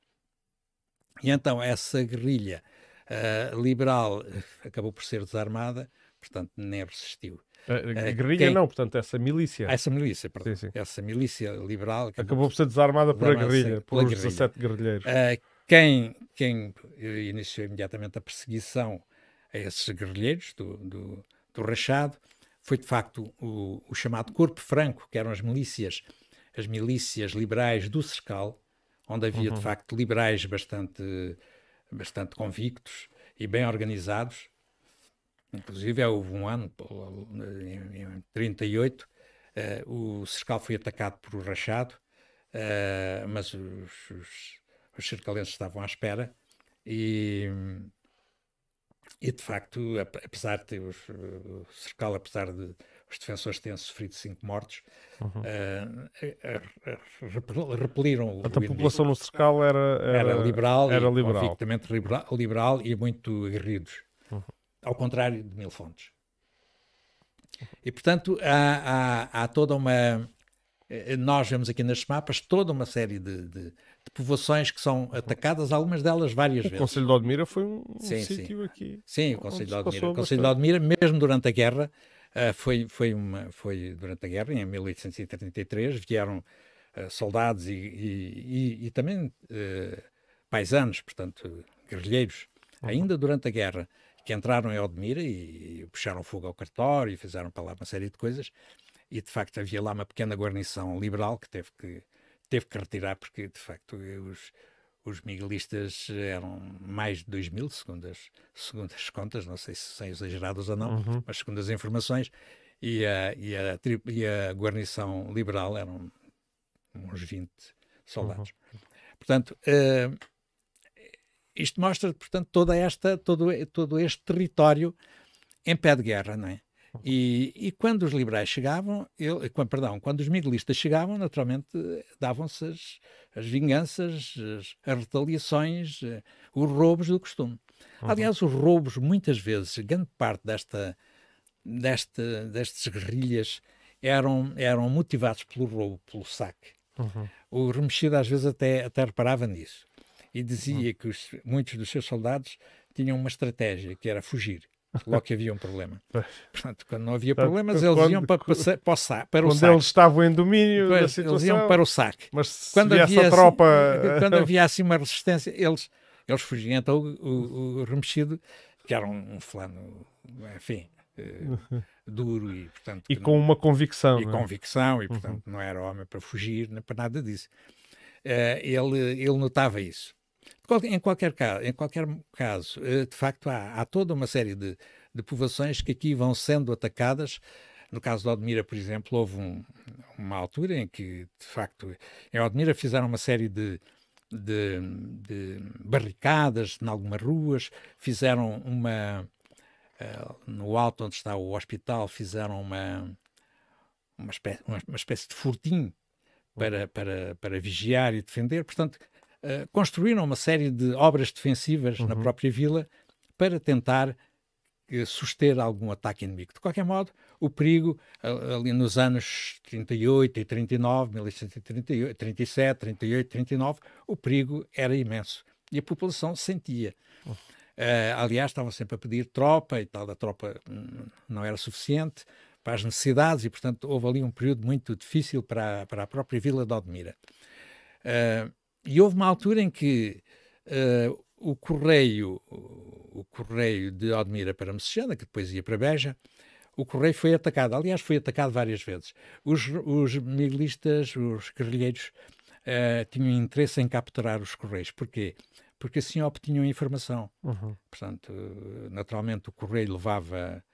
E então essa guerrilha uh, liberal acabou por ser desarmada, portanto nem resistiu. A, a guerrilha quem... não, portanto, essa milícia. Essa milícia, perdão. Sim, sim. Essa milícia liberal. Acabou, acabou por ser desarmada por a guerrilha, por os guerrilha. 17 guerrilheiros. Uh, quem, quem iniciou imediatamente a perseguição a esses guerrilheiros do, do, do Rachado foi de facto o, o, chamado Corpo Franco, que eram as milícias, as milícias liberais do Cercal, onde havia uhum. de facto liberais bastante, bastante convictos e bem organizados. Inclusive houve um ano, em, em 38, o Cercal foi atacado por um rachado, mas os, os, os cercalenses estavam à espera e, e de facto, apesar de ter os, o Cercal, apesar de os defensores terem sofrido cinco mortos, uhum. uh, repeliram o. A população no Cercal era, era, era liberal, era liberal. convictamente liberal, liberal e muito aguerridos, uhum. ao contrário de Mil Fontes. E portanto há, há, há, toda uma. Eh, nós vemos aqui nos mapas toda uma série de, de de povoações que são atacadas, algumas delas várias o vezes. O Conselho de Odmira foi um, um sim, sítio sim. aqui. Sim, o Conselho de Odmira. O Conselho de Odmira, mesmo durante a guerra, uh, foi, foi, uma, foi durante a guerra, em 1833, vieram uh, soldados e, e, e, e também uh, paisanos, portanto, guerrilheiros, uhum. ainda durante a guerra, que entraram em Odmira e, puxaram fogo ao cartório e fizeram para lá uma série de coisas. E de facto havia lá uma pequena guarnição liberal que teve que teve que retirar porque, de facto, os, os miguelistas eram mais de 2 mil, segundo as, segundo as contas, não sei se são exagerados ou não, uhum. mas segundo as informações, e a, e, a, e a guarnição liberal eram uns 20 soldados. Uhum. Portanto, uh, isto mostra, portanto, toda esta, todo, todo este território em pé de guerra, não é? E, e quando os liberais chegavam, ele, perdão, quando os miguelistas chegavam, naturalmente davam-se as, as, vinganças, as, as retaliações, uh, os roubos do costume. Uhum. Aliás, os roubos, muitas vezes, grande parte desta, desta, destas guerrilhas eram, eram motivados pelo roubo, pelo saque. Uhum. O remexido às vezes até, até reparava nisso e dizia uhum. que os, muitos dos seus soldados tinham uma estratégia, que era fugir logo que havia um problema. Portanto, quando não havia problemas, eles quando, iam para, para, para o, saque, para quando o saque. eles estavam em domínio da situação, eles iam para o saque. Mas se quando havia, tropa... assim, quando havia assim uma resistência, eles, eles fugiam. Então o, o, o remexido, que era um, um fulano, enfim, eh, duro e, portanto... E com não, uma convicção. E é? convicção, e, portanto, uhum. não era homem para fugir, para nada disso. Uh, ele, ele notava isso em qualquer caso, em qualquer caso eh, de facto, há, há toda uma série de, de povoações que aqui vão sendo atacadas. No caso de Odmira, por exemplo, houve um, uma altura em que, de facto, em Odmira fizeram uma série de, de, de barricadas em algumas ruas, fizeram uma. Uh, no alto onde está o hospital, fizeram uma, uma, espécie, uma, uma espécie de furtim para, para, para vigiar e defender. Portanto, uh, construíram uma série de obras defensivas uhum. na própria vila para tentar uh, suster algum ataque inimigo. De qualquer modo, o perigo, ali nos anos 38 e 39, 1837, 38, 39, o perigo era imenso e a população sentia. Uh, aliás, estavam sempre a pedir tropa e tal, a tropa hum, não era suficiente para as necessidades e, portanto, houve ali um período muito difícil para, para a própria vila de Odmira. Uh, e houve uma altura em que uh, o correio, o correio de Odmira para Messejana, que depois ia para Beja, o correio foi atacado. Aliás, foi atacado várias vezes. Os, os miguelistas, os guerrilheiros, uh, tinham interesse em capturar os correios. Porquê? Porque assim obtinham informação. Uhum. Portanto, naturalmente, o correio levava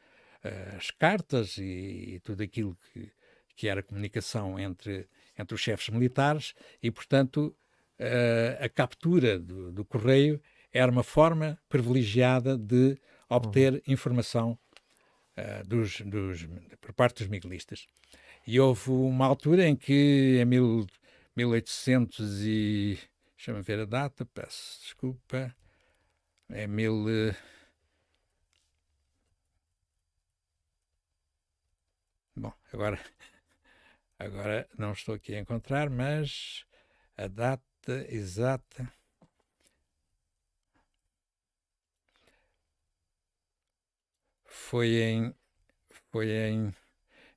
uh, as cartas e, e, tudo aquilo que, que era comunicação entre, entre os chefes militares e, portanto, uh, a captura do, do, correio era uma forma privilegiada de obter uhum. informação uh, dos, dos, por parte dos miguelistas. E houve uma altura em que, em mil, 1800 e... Deixa-me ver a data, peço desculpa. É mil... Uh, Bom, agora, agora não estou aqui a encontrar, mas a data data exata. Foi em foi em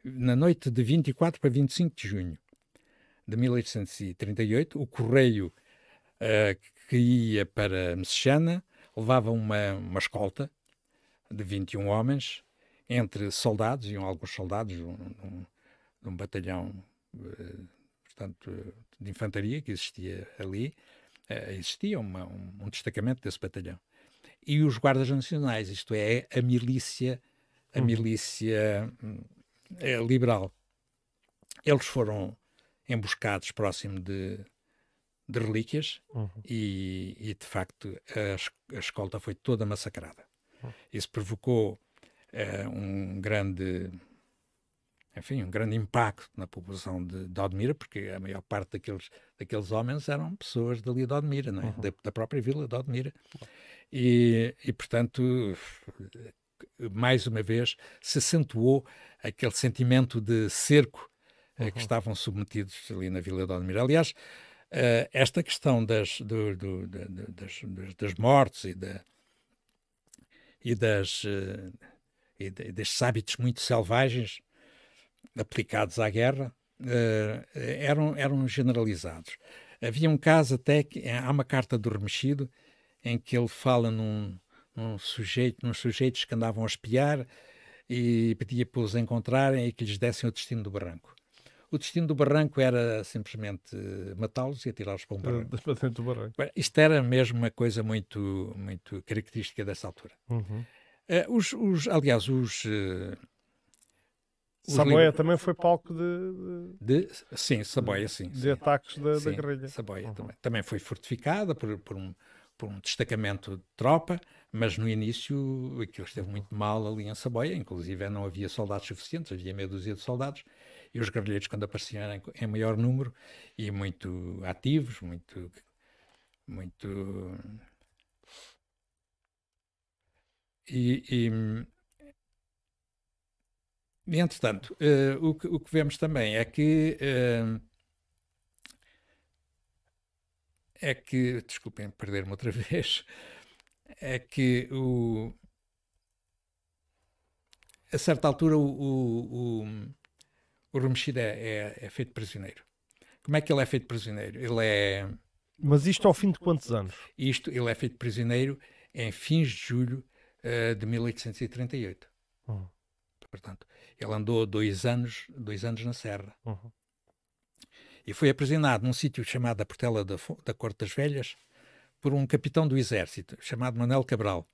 na noite de 24 para 25 de junho de 1838, o correio uh, que ia para Messejana levava uma, uma escolta de 21 homens, entre soldados, iam alguns soldados de um, um, um batalhão uh, portanto, de infantaria que existia ali, uh, existia uma, um, um, destacamento desse batalhão. E os guardas nacionais, isto é, a milícia, a uhum. milícia uh, liberal. Eles foram emboscados próximo de, de relíquias Uhum. e, e, de facto a, a escolta foi toda massacrada. Uhum. Isso provocou eh, um grande, enfim, um grande impacto na população de, de Odmira, porque a maior parte daqueles, daqueles homens eram pessoas dali de Odmira, não é? Uhum. da, da própria vila de Odmira. E, e, portanto, mais uma vez, se acentuou aquele sentimento de cerco eh, que Uhum. estavam submetidos ali na Vila de Odmira. Aliás, eh, esta questão das, do- do- da- da- das, das- mortes e, da, e, das, eh, e de- destes hábitos muito selvagens aplicados à guerra eh, eram, eram generalizados. Havia um caso até que há uma carta do remexido em que ele fala num, num sujeito, nos sujeitos que andavam a espiar e pedia para os encontrarem e que lhes dessem o destino do barranco. O destino do barranco era simplesmente eh, matá-los e atirá-los para um barranco. Do barranco. Isto era mesmo uma coisa muito, muito característica dessa altura. Uhum. Eh, os, os- aliás, os, eh, os Samoia livros- também foi palco de, de- sim, Saboia, sim. de sim. ataques da, da Sim, guerrilha. Saboia Uhum. também. Também foi fortificada por, por, um, por um destacamento de tropa, mas no início aquilo esteve muito mal ali em Saboia, inclusive não havia soldados suficientes, havia meia dúzia de soldados, e os guerrilheiros, quando apareciam, eram em maior número e muito ativos, muito. muito e, e, e, entretanto, eh, o, que, o que vemos também é que eh, é que, desculpem perder-me outra vez, é que o, a certa altura o, o, o, o é, é, é feito prisioneiro. Como é que ele é feito prisioneiro? Ele é Mas isto ao fim de quantos anos? isto, ele é feito prisioneiro em fins de julho eh, de 1838. Uhum. Portanto, ele andou dois anos, dois anos na Serra Uhum. e foi aprisionado num sítio chamado a Portela da, da Corte das Velhas por um capitão do exército chamado Manuel Cabral.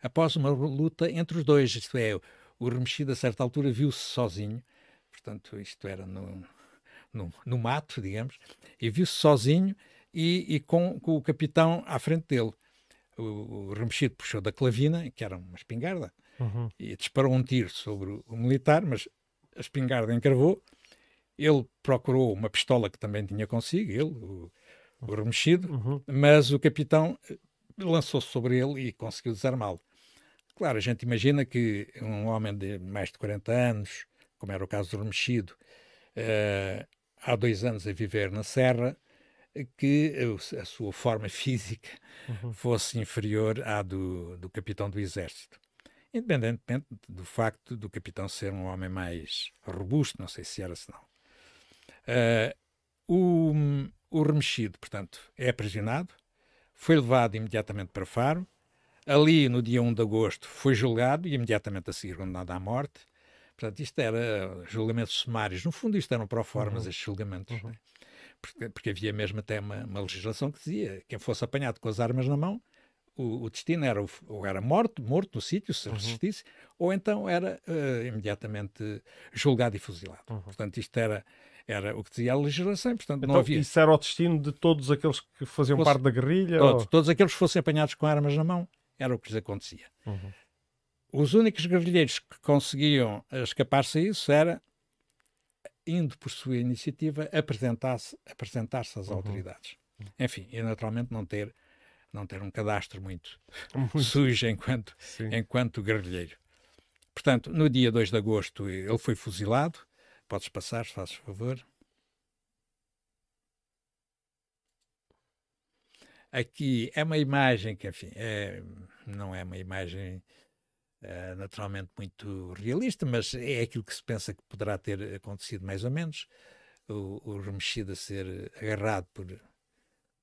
Após uma luta entre os dois, isto é, o Remexido a certa altura viu-se sozinho, portanto isto era no, no, no mato, digamos, e viu-se sozinho e, e com, com o capitão à frente dele. O, o Remexido puxou da clavina, que era uma espingarda, Uhum. e disparou um tiro sobre o, militar, mas a espingarda encravou. Ele procurou uma pistola que também tinha consigo, ele, o, o remexido, Uhum. mas o capitão eh, lançou-se sobre ele e conseguiu desarmá-lo. Claro, a gente imagina que um homem de mais de 40 anos, como era o caso do remexido, eh, há dois anos a viver na Serra, eh, que a, a sua forma física Uhum. fosse inferior à do, do capitão do exército. Independentemente do facto do capitão ser um homem mais robusto, não sei se era se não. Eh, o, o remexido, portanto, é aprisionado, foi levado imediatamente para Faro, ali no dia 1 de agosto foi julgado e imediatamente a seguir condenado à morte. Portanto, isto era julgamentos sumários. No fundo, isto eram proformas, Uhum. estes julgamentos. Uhum. né? Porque, porque havia mesmo até uma, uma legislação que dizia quem fosse apanhado com as armas na mão, o, o destino era ou era morto, morto no sítio, se Uhum. resistisse, ou então era eh, imediatamente julgado e fuzilado. Uhum. Portanto, isto era, era o que dizia a legislação, portanto, Então, não havia. isso era o destino de todos aqueles que faziam Fosse- parte da guerrilha? Todos, ou- todos aqueles que fossem apanhados com armas na mão, era o que lhes acontecia. Uhum. Os únicos guerrilheiros que conseguiam escapar-se a isso era, indo por sua iniciativa, apresentar-se apresentar às Uhum. autoridades. Enfim, e naturalmente não ter, não ter um cadastro muito, Muito. sujo enquanto, Sim. enquanto guerrilheiro. Portanto, no dia 2 de agosto ele foi fuzilado. Podes passar, se fazes favor. Aqui é uma imagem que, enfim, é, não é uma imagem eh, naturalmente muito realista, mas é aquilo que se pensa que poderá ter acontecido mais ou menos. O, o remexido a ser agarrado por,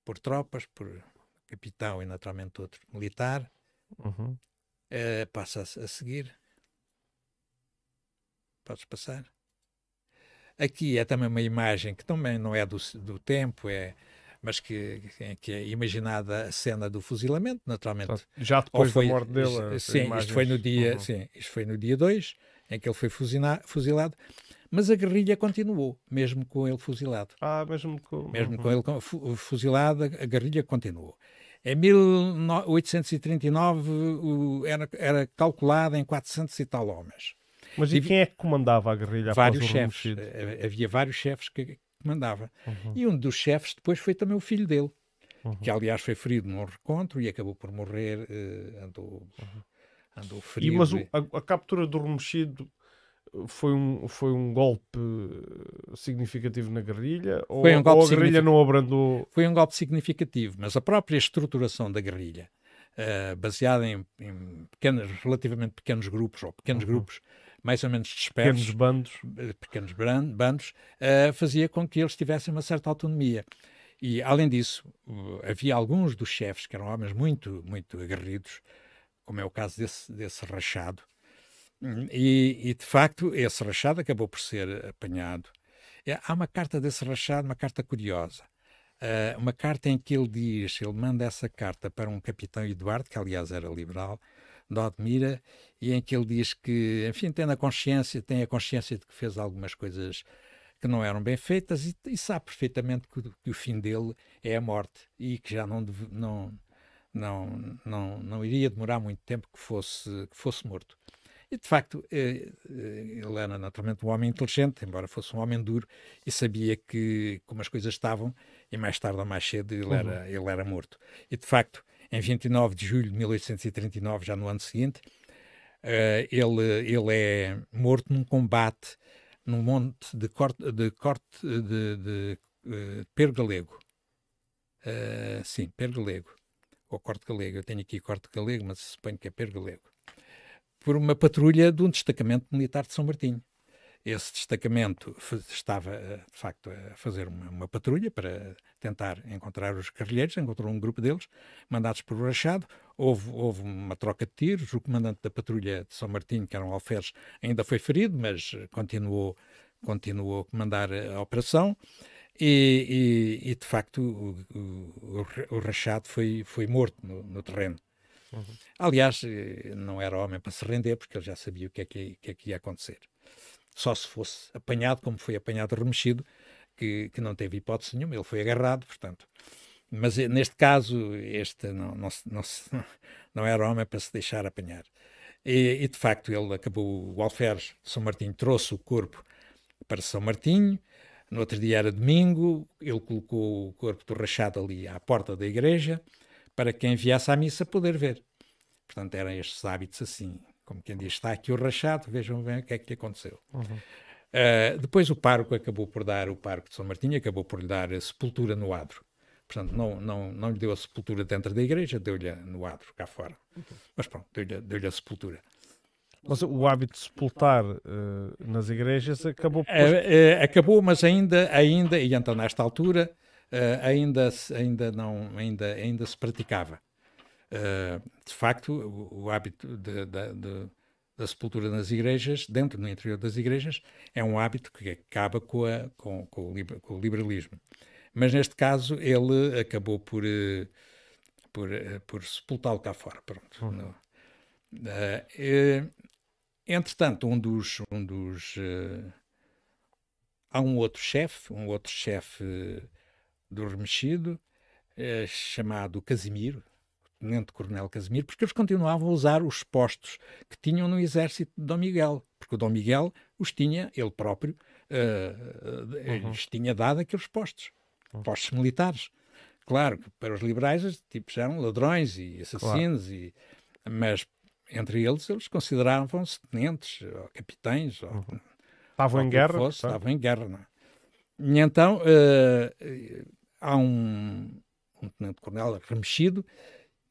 por tropas, por capitão e naturalmente outro militar. Uhum. Eh, passa a, a seguir. Podes passar. Aqui é também uma imagem que também não é do, do tempo, é, mas que, que- é imaginada a cena do fuzilamento, naturalmente. Já depois foi- da morte dele. Sim, isto foi no dia, Uhum. sim, isto foi no dia 2, em que ele foi fuzilado, mas a guerrilha continuou, mesmo com ele fuzilado. Ah, mesmo com, mesmo com ele fuzilado, a guerrilha continuou. Em 1839 era, era calculada em 400 e tal homens. Mas e, e quem é que comandava a guerrilha vários chefes. Havia vários chefes que comandava. Uhum. E um dos chefes depois foi também o filho dele, uhum. que aliás foi ferido num recontro e acabou por morrer, uh, andou, uhum. andou ferido. E, mas o, a, a, captura do Remexido foi um, foi um golpe significativo na guerrilha? Ou, um ou a guerrilha não abrandou? Foi um golpe significativo, mas a própria estruturação da guerrilha, uh, baseada em, em pequenos, relativamente pequenos grupos, ou pequenos uhum. grupos mais ou menos dispersos, pequenos bandos, eh, pequenos bandos uh, fazia com que eles tivessem uma certa autonomia. E, além disso, uh, havia alguns dos chefes que eram homens muito, muito aguerridos, como é o caso desse, desse rachado, e, e, de facto, esse rachado acabou por ser apanhado. É, há uma carta desse rachado, uma carta curiosa. Uh, uma carta em que ele diz, ele manda essa carta para um capitão Eduardo, que aliás era liberal, de Odmira, e em que ele diz que, enfim, tem a consciência, tem a consciência de que fez algumas coisas que não eram bem feitas e, e sabe perfeitamente que, que, o fim dele é a morte e que já não, não, não, não, não iria demorar muito tempo que fosse, que fosse morto. E, de facto, eh, eh, ele era naturalmente um homem inteligente, embora fosse um homem duro, e sabia que como as coisas estavam, e mais tarde ou mais cedo ele, uhum. era, ele era morto. E, de facto, em 29 de julho de 1839, já no ano seguinte, uh, ele, ele é morto num combate num monte de corte de, corte de, de uh, pergalego. Uh, sim, pergalego. Ou corte galego. Eu tenho aqui corte galego, mas suponho que é pergalego por uma patrulha de um destacamento militar de São Martinho. Esse destacamento estava, eh, de facto, a fazer uma, uma, patrulha para tentar encontrar os guerrilheiros, encontrou um grupo deles, mandados por Rachado, houve, houve uma troca de tiros, o comandante da patrulha de São Martinho, que era um alferes, ainda foi ferido, mas continuou, continuou a comandar a operação, e, e, e de facto o, o, o, Rachado foi, foi morto no, no terreno. Uhum. Aliás, eh, não era homem para se render, porque ele já sabia o que é que, que, é que ia acontecer. Só se fosse apanhado, como foi apanhado remexido, que, que não teve hipótese nenhuma, ele foi agarrado, portanto. Mas eh, neste caso, este não, não, não, não era homem para se deixar apanhar. E, e, de facto, ele acabou, o alferes de São Martinho trouxe o corpo para São Martinho. No outro dia era domingo, ele colocou o corpo do rachado ali à porta da igreja para quem viesse à missa poder ver. Portanto, eram estes hábitos assim, como quem diz, está aqui o rachado, vejam bem o que é que aconteceu. Uhum. Uh, depois o pároco acabou por dar, o pároco de São Martinho acabou por lhe dar a sepultura no adro. Portanto, não, não, não lhe deu a sepultura dentro da igreja, deu-lhe no adro, cá fora. Uhum. Mas pronto, deu-lhe deu a sepultura. Mas o hábito de sepultar uh, nas igrejas acabou por... Uh, acabou, mas ainda, ainda, e então nesta altura, uh, ainda, ainda, não, ainda, ainda se praticava. Uh, de facto, o, o hábito de, de, de, da sepultura nas igrejas, dentro no interior das igrejas, é um hábito que acaba com, a, com, com, o, com o, liberalismo. Mas neste caso ele acabou por, uh, por, por sepultá-lo cá fora. Pronto. Uhum. entretanto, um dos, um dos há um outro chefe, um outro chefe do remexido, eh, chamado Casimiro, tenente-coronel Casimiro, porque eles continuavam a usar os postos que tinham no exército de Dom Miguel, porque o Dom Miguel os tinha, ele próprio, uh, uhum. lhes tinha dado aqueles postos, uhum. postos militares. Claro que para os liberais tipo, eram ladrões e assassinos, claro. e, mas entre eles eles consideravam-se tenentes, ou capitães, ou, uhum. estavam em guerra, fosse, estavam em guerra. Não? É? E então uh, há um, um tenente-coronel remexido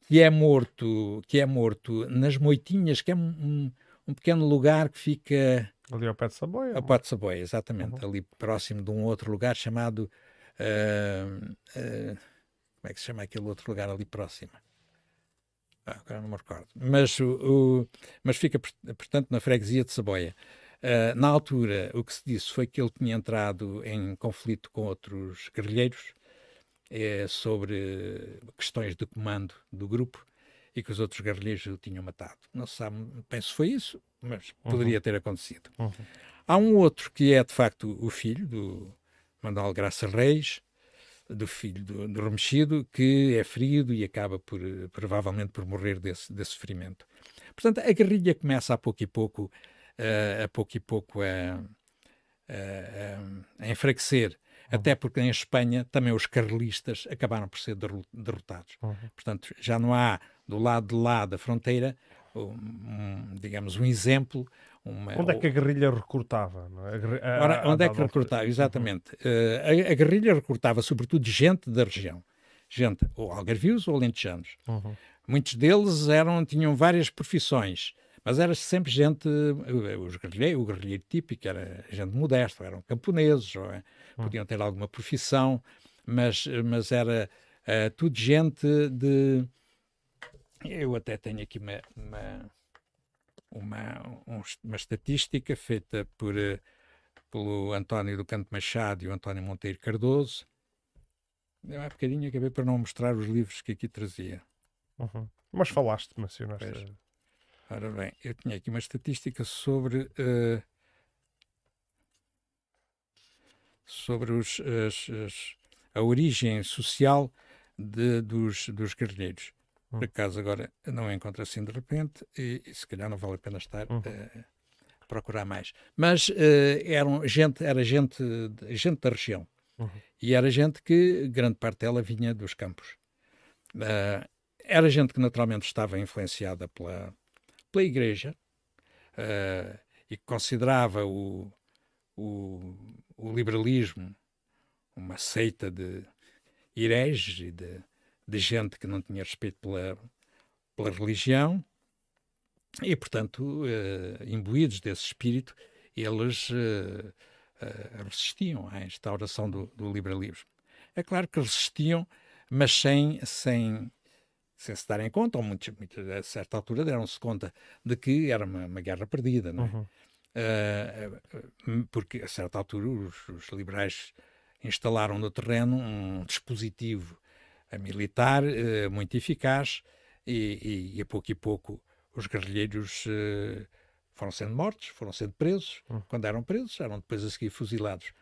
que é morto que é morto nas Moitinhas, que é um, um pequeno lugar que fica ali ao pé de Saboia. Ao pé de Saboia, exatamente, uhum. ali próximo de um outro lugar chamado uh, uh, como é que se chama aquele outro lugar ali próximo? Ah, agora não me recordo. Mas, o, o, mas fica, portanto, na freguesia de Saboia. Uh, na altura, o que se disse foi que ele tinha entrado em conflito com outros guerrilheiros é, sobre questões de comando do grupo e que os outros guerrilheiros o tinham matado. Não se sabe, penso que foi isso, mas poderia ter acontecido. Uhum. Há um outro que é, de facto, o filho do Manuel Graça Reis, do filho do, do Remexido, que é ferido e acaba por, provavelmente por morrer desse, desse ferimento. Portanto, a guerrilha começa a pouco e pouco, uh, a pouco e pouco a, a, a enfraquecer. Uhum. Até porque em Espanha também os carlistas acabaram por ser derrotados. Uhum. Portanto, já não há do lado de lá da fronteira, um, digamos, um exemplo. Uma, onde é que a guerrilha recrutava? É? A, a, Ora, onde é que recrutava? Exatamente. Uh, a, a, guerrilha recrutava sobretudo gente da região. Gente, ou algarvios ou alentejanos. Uhum. Muitos deles eram, tinham várias profissões, mas era sempre gente, eh, os guerrilheiros, o guerrilheiro típico era gente modesta, eram camponeses, ou, uhum. podiam ter alguma profissão, mas, mas era uh, tudo gente de eu até tenho aqui uma, uma, uma, uma estatística feita por, eh, pelo António do Canto Machado e o António Monteiro Cardoso. Eu há bocadinho acabei por não mostrar os livros que aqui trazia. Uhum. Mas falaste, mencionaste. Pois. Ora bem, eu tinha aqui uma estatística sobre. Uh, sobre os, as, as, a origem social de, dos, dos guerrilheiros. Por hum. acaso agora não encontro assim de repente e, e se calhar não vale a pena estar uhum. uh, a procurar mais. Mas uh, eram gente, era gente, gente da região. Uhum. E era gente que, grande parte dela, vinha dos campos. Uh, era gente que naturalmente estava influenciada pela, pela Igreja uh, e que considerava o, o, o, liberalismo uma seita de hereges e de de gente que não tinha respeito pela, pela religião e, portanto, uh, imbuídos desse espírito, eles uh, uh, resistiam à instauração do, do, liberalismo. É claro que resistiam, mas sem, sem, sem se darem conta, ou muitos, muitos, a certa altura deram-se conta de que era uma, uma guerra perdida, não é? Uhum. porque a certa altura os, os liberais instalaram no terreno um dispositivo militar uh, muito eficaz e, e, e, a pouco e pouco os guerrilheiros uh, foram sendo mortos, foram sendo presos. Hum. Quando eram presos, eram depois a seguir fuzilados.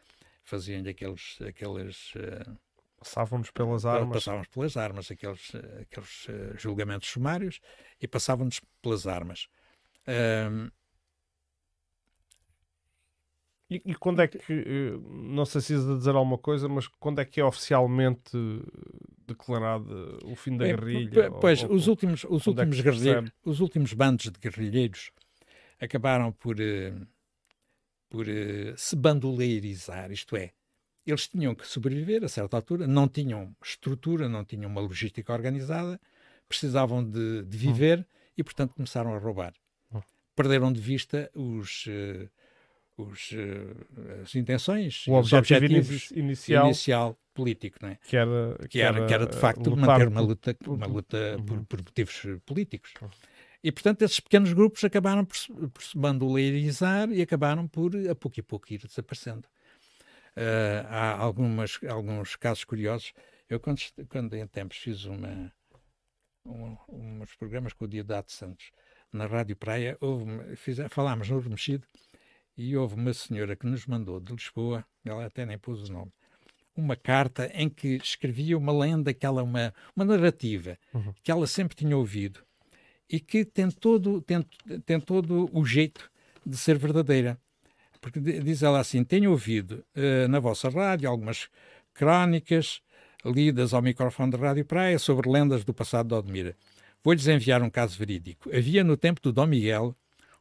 Faziam-lhe aqueles. aqueles uh, Passávamos pelas armas. Passávamos pelas armas, aqueles, aqueles julgamentos sumários e passávamos pelas armas. E, e, quando é que, não sei se a dizer alguma coisa, mas quando é que é oficialmente declarado o fim da guerrilha? Pois, ou, os últimos, os é últimos, é guerrilheiros, os últimos bandos de guerrilheiros acabaram por, por se bandoleirizar, isto é, eles tinham que sobreviver a certa altura, não tinham estrutura, não tinham uma logística organizada, precisavam de, de viver hum. e, portanto, começaram a roubar. Hum. Perderam de vista os... Uh, os, uh, as intenções, o os objetivos inicial, inicial político, não é? Que era, que, que era, que era de facto manter uma luta, uma luta por, uhum. por motivos políticos. Uhum. E, portanto, esses pequenos grupos acabaram por, por se bandoleirizar e acabaram por, a pouco e pouco, ir desaparecendo. Uh, há algumas, alguns casos curiosos. Eu, quando, quando em tempos fiz uma, um, uns programas com o Diodato Santos na Rádio Praia, houve, fiz, falámos no Remexido e houve uma senhora que nos mandou de Lisboa, ela até nem pôs o nome, uma carta em que escrevia uma lenda, que ela, uma, uma narrativa uhum. que ela sempre tinha ouvido e que tem todo, tem, tem todo o jeito de ser verdadeira. Porque diz ela assim: Tenho ouvido uh, na vossa rádio algumas crónicas lidas ao microfone de Rádio Praia sobre lendas do passado de Odmira. Vou-lhes enviar um caso verídico. Havia no tempo do Dom Miguel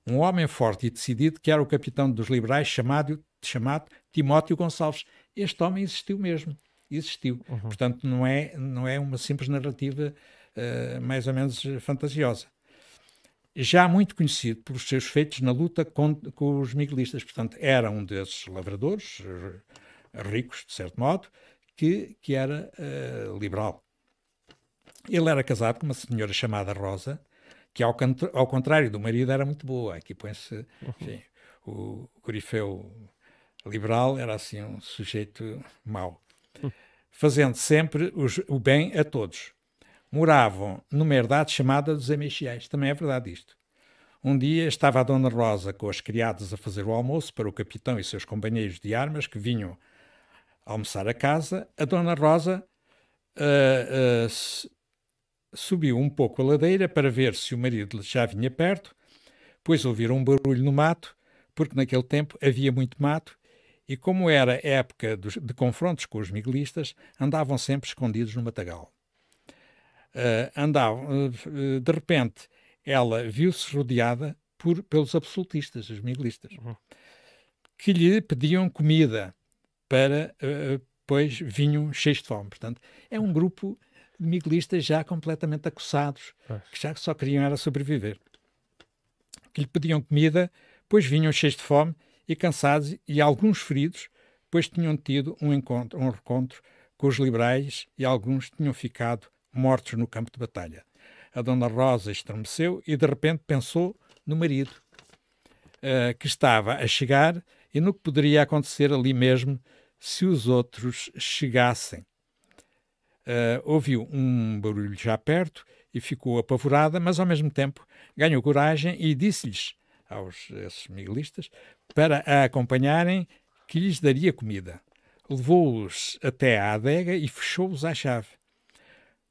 um homem forte e decidido que era o capitão dos liberais chamado, chamado Timóteo Gonçalves. Este homem existiu mesmo, existiu. Uhum. Portanto, não é, não é uma simples narrativa uh, mais ou menos fantasiosa. Já muito conhecido pelos seus feitos na luta com, com os miguelistas. Portanto, era um desses lavradores, uh, ricos, de certo modo, que, que era uh, liberal. Ele era casado com uma senhora chamada Rosa, que ao, ao contrário do marido era muito boa. Aqui põe-se, enfim, o corifeu liberal era assim um sujeito mau, fazendo sempre os, o bem a todos. Moravam numa herdade chamada dos Amexiais. Também é verdade isto. Um dia estava a Dona Rosa com as criadas a fazer o almoço para o capitão e seus companheiros de armas que vinham almoçar a casa. A Dona Rosa uh, uh, subiu um pouco a ladeira para ver se o marido já vinha perto, pois ouviram um barulho no mato, porque naquele tempo havia muito mato e como era época de confrontos com os miguelistas, andavam sempre escondidos no matagal. Uh, andavam, uh, de repente, ela viu-se rodeada por, pelos absolutistas, os miguelistas, uhum. que lhe pediam comida para, uh, pois vinham cheios de fome. Portanto, é um grupo de miguelistas já completamente acossados, que já só queriam era sobreviver. Que lhe pediam comida, pois vinham cheios de fome e cansados e alguns feridos, pois tinham tido um encontro, um encontro com os liberais e alguns tinham ficado mortos no campo de batalha. A Dona Rosa estremeceu e de repente pensou no marido, uh, que estava a chegar e no que poderia acontecer ali mesmo se os outros chegassem. Uh, ouviu um barulho já perto e ficou apavorada, mas ao mesmo tempo ganhou coragem e disse-lhes aos esses miguelistas para a acompanharem que lhes daria comida. Levou-os até à adega e fechou-os à chave.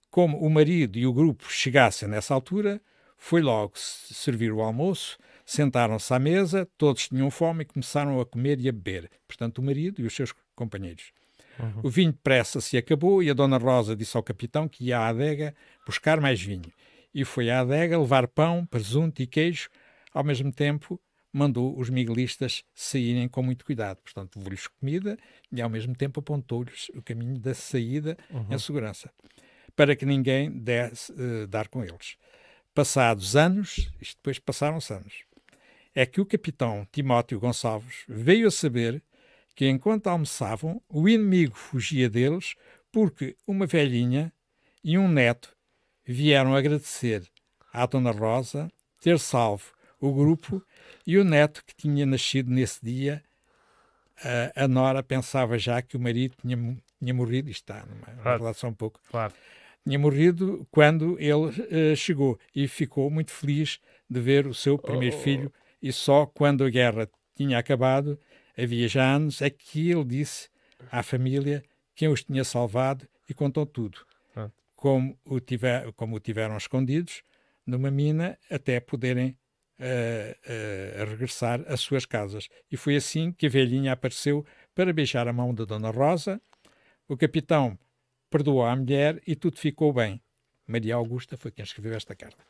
Como o marido e o grupo chegassem nessa altura, foi logo servir o almoço, sentaram-se à mesa, todos tinham fome e começaram a comer e a beber. Portanto, o marido e os seus companheiros. Uhum. O vinho depressa se acabou e a Dona Rosa disse ao capitão que ia à adega buscar mais vinho. E foi à adega levar pão, presunto e queijo. Ao mesmo tempo, mandou os miguelistas saírem com muito cuidado. Portanto, levou-lhes comida e, ao mesmo tempo, apontou-lhes o caminho da saída uhum. em segurança para que ninguém desse uh, dar com eles. Passados anos, isto depois passaram-se anos, é que o capitão Timóteo Gonçalves veio a saber que enquanto almoçavam, o inimigo fugia deles porque uma velhinha e um neto vieram agradecer à Dona Rosa ter salvo o grupo e o neto que tinha nascido nesse dia, a, a Nora pensava já que o marido tinha, tinha morrido, isto está numa claro. relação um pouco claro tinha morrido quando ele uh, chegou e ficou muito feliz de ver o seu primeiro oh. filho e só quando a guerra tinha acabado, havia já anos, é que ele disse à família quem os tinha salvado e contou tudo. Ah. Como, o tiver, como o tiveram escondidos numa mina até poderem uh, uh, regressar às suas casas. E foi assim que a velhinha apareceu para beijar a mão da Dona Rosa. O capitão perdoou a mulher e tudo ficou bem. Maria Augusta foi quem escreveu esta carta.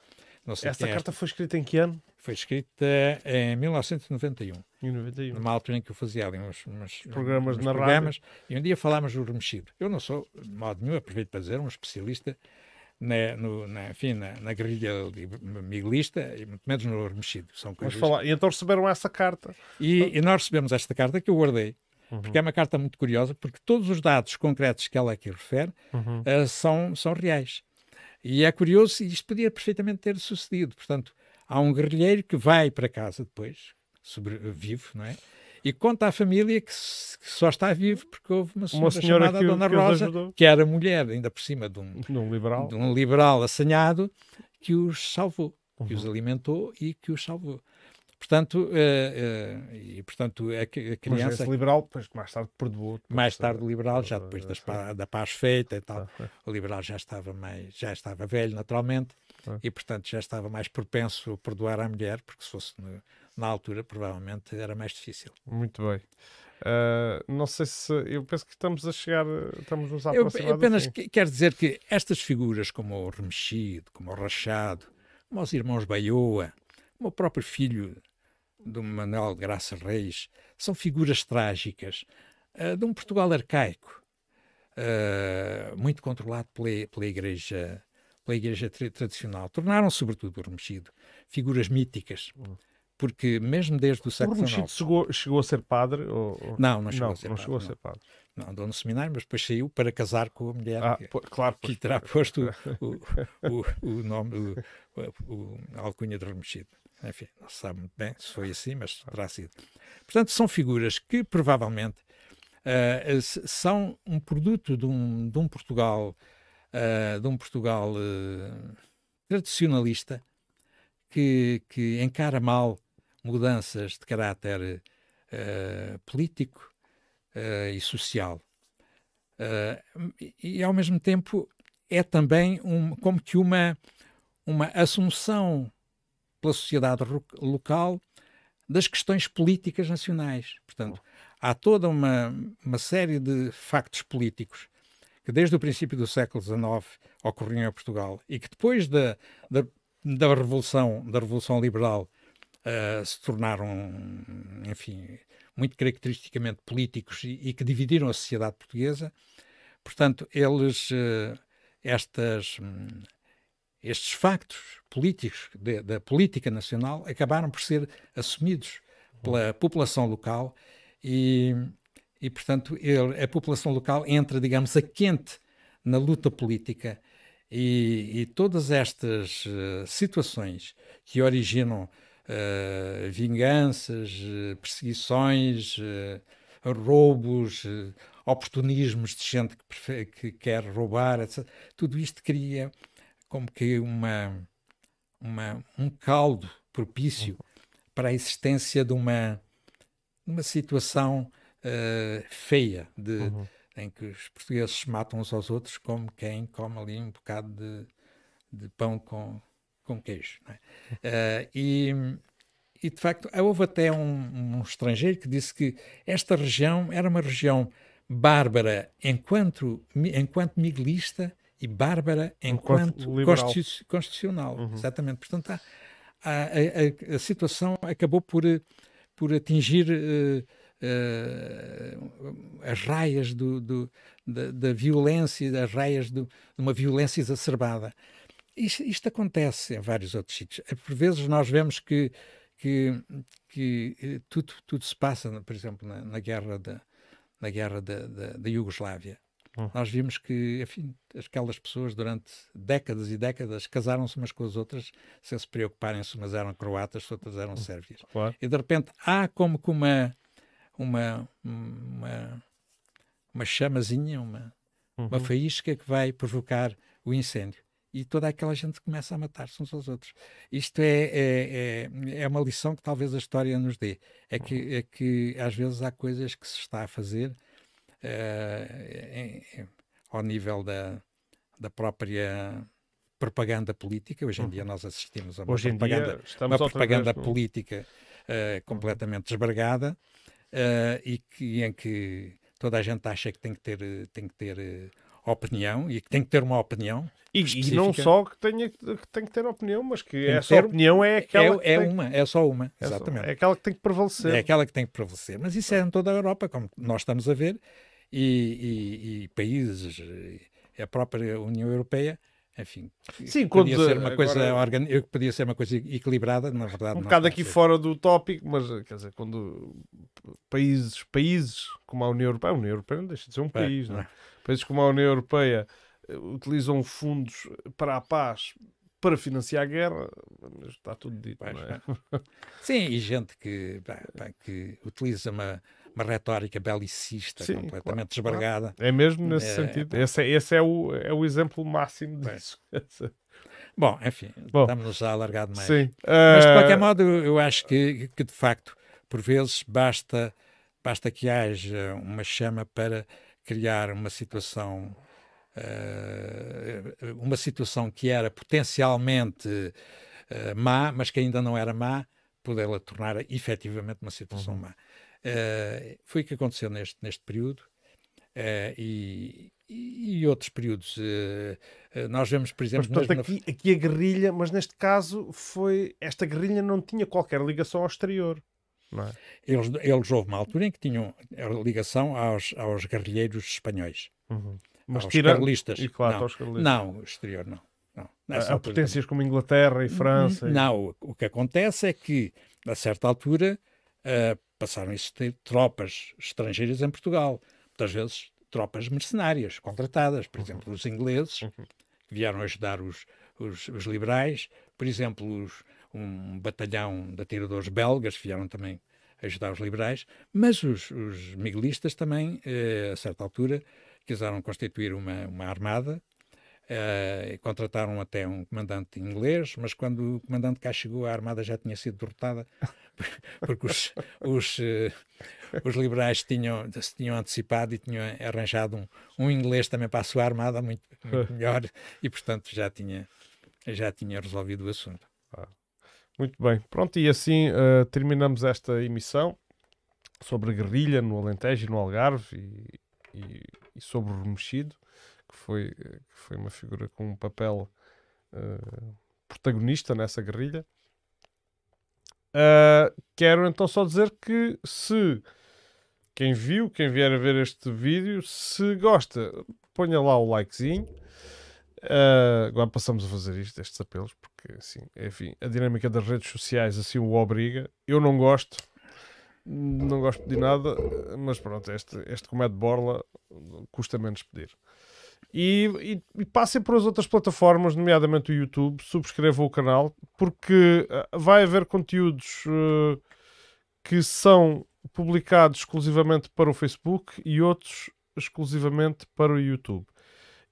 Esta é carta foi escrita em que ano? Foi escrita em 1991. Em 91. Numa altura em que eu fazia ali uns, uns programas uns na programas, rádio. E um dia falámos do remexido. Eu não sou, de modo nenhum, aproveito para dizer, um especialista na, no, na, enfim, na, na guerrilha miguelista e muito menos no remexido. São coisas... falar. E então receberam essa carta. E, e nós recebemos esta carta que eu guardei uhum. porque é uma carta muito curiosa, porque todos os dados concretos que ela aqui refere uhum. uh, são, são reais. E é curioso, e isto podia perfeitamente ter sucedido. Portanto, há um guerrilheiro que vai para casa depois, sobrevive, não é? E conta à família que, que só está vivo porque houve uma senhora, uma senhora chamada que, Dona que Rosa, que era mulher, ainda por cima de um, de um liberal, de um liberal assanhado, que os salvou, uhum. que os uhum. alimentou e que os salvou. Portanto, uh, uh, e, portanto a, a criança... Mas liberal, depois mais tarde perdoou. Mais tarde liberal, já depois das, da paz feita e tal, o liberal já estava mais, já estava velho naturalmente e portanto já estava mais propenso a perdoar a mulher, porque se fosse no, na altura provavelmente era mais difícil. Muito bem. Uh, não sei se. Eu penso que estamos a chegar. Estamos nos a eu apenas assim. quero dizer que estas figuras, como o Remexido, como o Rachado, como os irmãos Baioa, como o próprio filho do Manuel Graça Reis, são figuras trágicas uh, de um Portugal arcaico, uh, muito controlado pela, pela Igreja pela igreja tradicional. Tornaram, sobretudo, o Remexido figuras míticas. Porque mesmo desde o século XIX... O Remexido chegou, chegou a ser padre? Ou... Não, não chegou, não, a, ser não padre, chegou a ser padre. Não, andou no seminário, mas depois saiu para casar com a mulher ah, que, claro, que terá posto o, o, o, o nome, o, o, a alcunha de Remexido. Enfim, não se sabe muito bem se foi assim, mas terá sido. Portanto, são figuras que provavelmente uh, são um produto de um, de um Portugal uh, de um Portugal uh, tradicionalista que, que encara mal mudanças de caráter político e social. E, e, ao mesmo tempo, é também um, como que uma, uma assunção pela sociedade local das questões políticas nacionais. Portanto, há toda uma, uma série de factos políticos que desde o princípio do século XIX ocorriam em Portugal e que depois da, da, da Revolução, da Revolução Liberal uh, se tornaram, enfim, muito caracteristicamente políticos e, e, que dividiram a sociedade portuguesa. Portanto, eles, uh, estas, um, estes factos políticos de, da política nacional acabaram por ser assumidos pela população local e, e portanto, ele, a população local entra, digamos, a quente na luta política e, e todas estas uh, situações que originam uh, vinganças, uh, perseguições, roubos, oportunismos de gente que, que, quer roubar, etc. Tudo isto cria como que uma, uma, um caldo propício para a existência de uma, uma situação uh, feia de, uhum. em que os portugueses se matam uns aos outros como quem come ali um bocado de, de pão com, com queijo. É? Uh, e, e, de facto, houve até um, um, estrangeiro que disse que esta região era uma região bárbara enquanto, enquanto miguelista e bárbara enquanto, enquanto constitucional. Uhum. Exatamente. Portanto, a, a, a, a, situação acabou por, por atingir uh, uh, as raias do, do, da, da, violência, as raias do, de uma violência exacerbada. Isto, isto, acontece em vários outros sítios. Eh, por vezes nós vemos que, que, que tudo, tudo se passa, por exemplo, na, na guerra da, na guerra da, da, da Iugoslávia. Hum. Nós vimos que, enfim, aquelas pessoas durante décadas e décadas casaram-se umas com as outras sem se preocuparem se umas eram croatas, se outras eram hum. sérvias. Claro. E de repente há como que uma, uma, uma, uma chamazinha, uma, uhum. uma faísca que vai provocar o incêndio. E toda aquela gente começa a matar-se uns aos outros. Isto é, é, é, é, uma lição que talvez a história nos dê. É que, uhum. é que às vezes há coisas que se está a fazer uh, ao nível da, da própria propaganda política. Hoje em dia uhum. nós assistimos a uma Hoje propaganda, uma propaganda vez, política uh, completamente desbragada uh, e que, em que toda a gente acha que tem que ter, tem que ter uh, opinião e que tem que ter uma opinião. E, e, não só que, tenha, que tem que ter opinião, mas que tem essa ter, opinião é aquela. É, é uma, é só uma, é exatamente. Só, é aquela que tem que prevalecer. É aquela que tem que prevalecer. Mas isso é em toda a Europa, como nós estamos a ver, e, e, e países, a própria União Europeia, enfim, Sim, podia quando, ser uma coisa organ... podia ser uma coisa equilibrada, na verdade. Um bocado aqui ser. fora do tópico, mas quer dizer, quando países, países como a União Europeia, a União Europeia não deixa de ser um país, é, não é? Países como a União Europeia eh, utilizam fundos para a paz para financiar a guerra, está tudo dito. É? Sim, e gente que, que utiliza uma uma retórica belicista, Sim, completamente claro, desbargada. Claro. É mesmo nesse é, sentido. É, esse, é, esse é, o, é o exemplo máximo disso. Bom, enfim, Bom, estamos já alargado mais. Sim. Mas de qualquer uh... modo, eu acho que, que de facto, por vezes, basta, basta que haja uma chama para criar uma situação. Uh, uma situação que era potencialmente uh, má, mas que ainda não era má, podê-la tornar efetivamente uma situação uhum. má. Uh, foi o que aconteceu neste, neste período uh, e, e, outros períodos. Uh, nós vemos, por exemplo. Mas, portanto, aqui, na... aqui a guerrilha, mas neste caso foi. Esta guerrilha não tinha qualquer ligação ao exterior. É? Eles, eles houve uma altura em que tinham ligação aos, aos guerrilheiros espanhóis. Uhum. Mas aos tira... carlistas. E claro, não, aos carlistas. não, o exterior não. não. Há potências como Inglaterra e França. Não, e... o que acontece é que, a certa altura, uh, passaram a existir tropas estrangeiras em Portugal, muitas vezes tropas mercenárias, contratadas, por exemplo, os ingleses, uhum. que vieram ajudar os, os, os liberais, por exemplo, os, um batalhão de atiradores belgas que vieram também ajudar os liberais, mas os, os miguelistas também, eh, a certa altura, quiseram constituir uma, uma armada Uh, contrataram até um comandante inglês, mas quando o comandante cá chegou, a armada já tinha sido derrotada, porque os, os, uh, os liberais tinham, se tinham antecipado e tinham arranjado um, um inglês também para a sua armada muito, muito melhor e, portanto, já tinha, já tinha resolvido o assunto. Ah, muito bem. Pronto, e assim uh, terminamos esta emissão sobre a guerrilha no Alentejo e no Algarve e, e, e sobre o remexido que foi, que foi uma figura com um papel uh, protagonista nessa guerrilha. Uh, quero então só dizer que se quem viu, quem vier a ver este vídeo, se gosta, ponha lá o likezinho. Uh, agora passamos a fazer isto, estes apelos, porque assim, enfim, a dinâmica das redes sociais assim o obriga. Eu não gosto, não gosto de nada, mas pronto, este, este é de borla, custa menos pedir. E, e, e, passem por as outras plataformas, nomeadamente o YouTube, subscrevam o canal, porque eh, vai haver conteúdos uh, que são publicados exclusivamente para o Facebook e outros exclusivamente para o YouTube.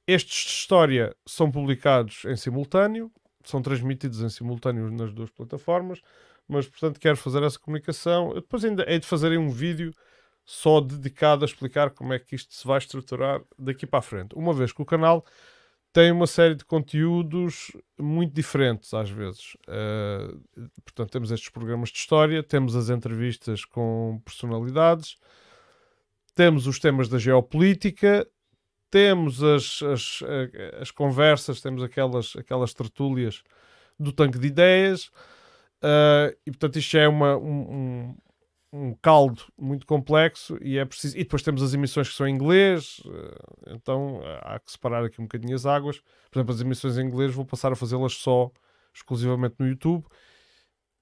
Estes de história são publicados em simultâneo, são transmitidos em simultâneo nas duas plataformas, mas portanto quero fazer essa comunicação. Eu depois ainda hei de fazer um vídeo só dedicado a explicar como é que isto se vai estruturar daqui para a frente. Uma vez que o canal tem uma série de conteúdos muito diferentes às vezes. Uh, portanto, temos estes programas de história, temos as entrevistas com personalidades, temos os temas da geopolítica, temos as, as, as conversas, temos aquelas, aquelas tertúlias do tanque de ideias. Uh, e portanto, isto é uma, um, um caldo muito complexo e é preciso. E depois temos as emissões que são em inglês, eh, então eh, há que separar aqui um bocadinho as águas. Por exemplo, as emissões em inglês vou passar a fazê-las só exclusivamente no YouTube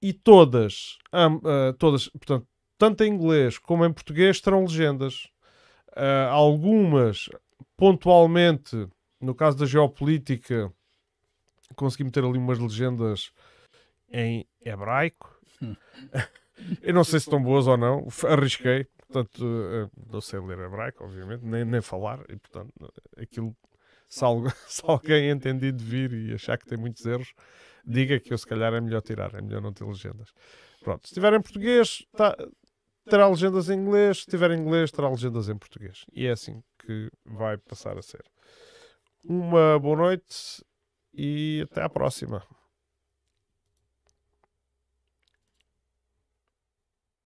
e todas, uh, todas, portanto, tanto em inglês como em português terão legendas. Uh, algumas pontualmente, no caso da geopolítica, consegui meter ali umas legendas em hebraico. Eu não sei se estão boas ou não, arrisquei, portanto, uh, não sei ler hebraico, obviamente, nem, nem falar, e portanto, aquilo, se, algo, se alguém entender de vir e achar que tem muitos erros, diga que eu se calhar é melhor tirar, é melhor não ter legendas. Pronto, se tiver em português, tá, terá legendas em inglês, se tiver em inglês, terá legendas em português. E é assim que vai passar a ser. Uma boa noite e até à próxima.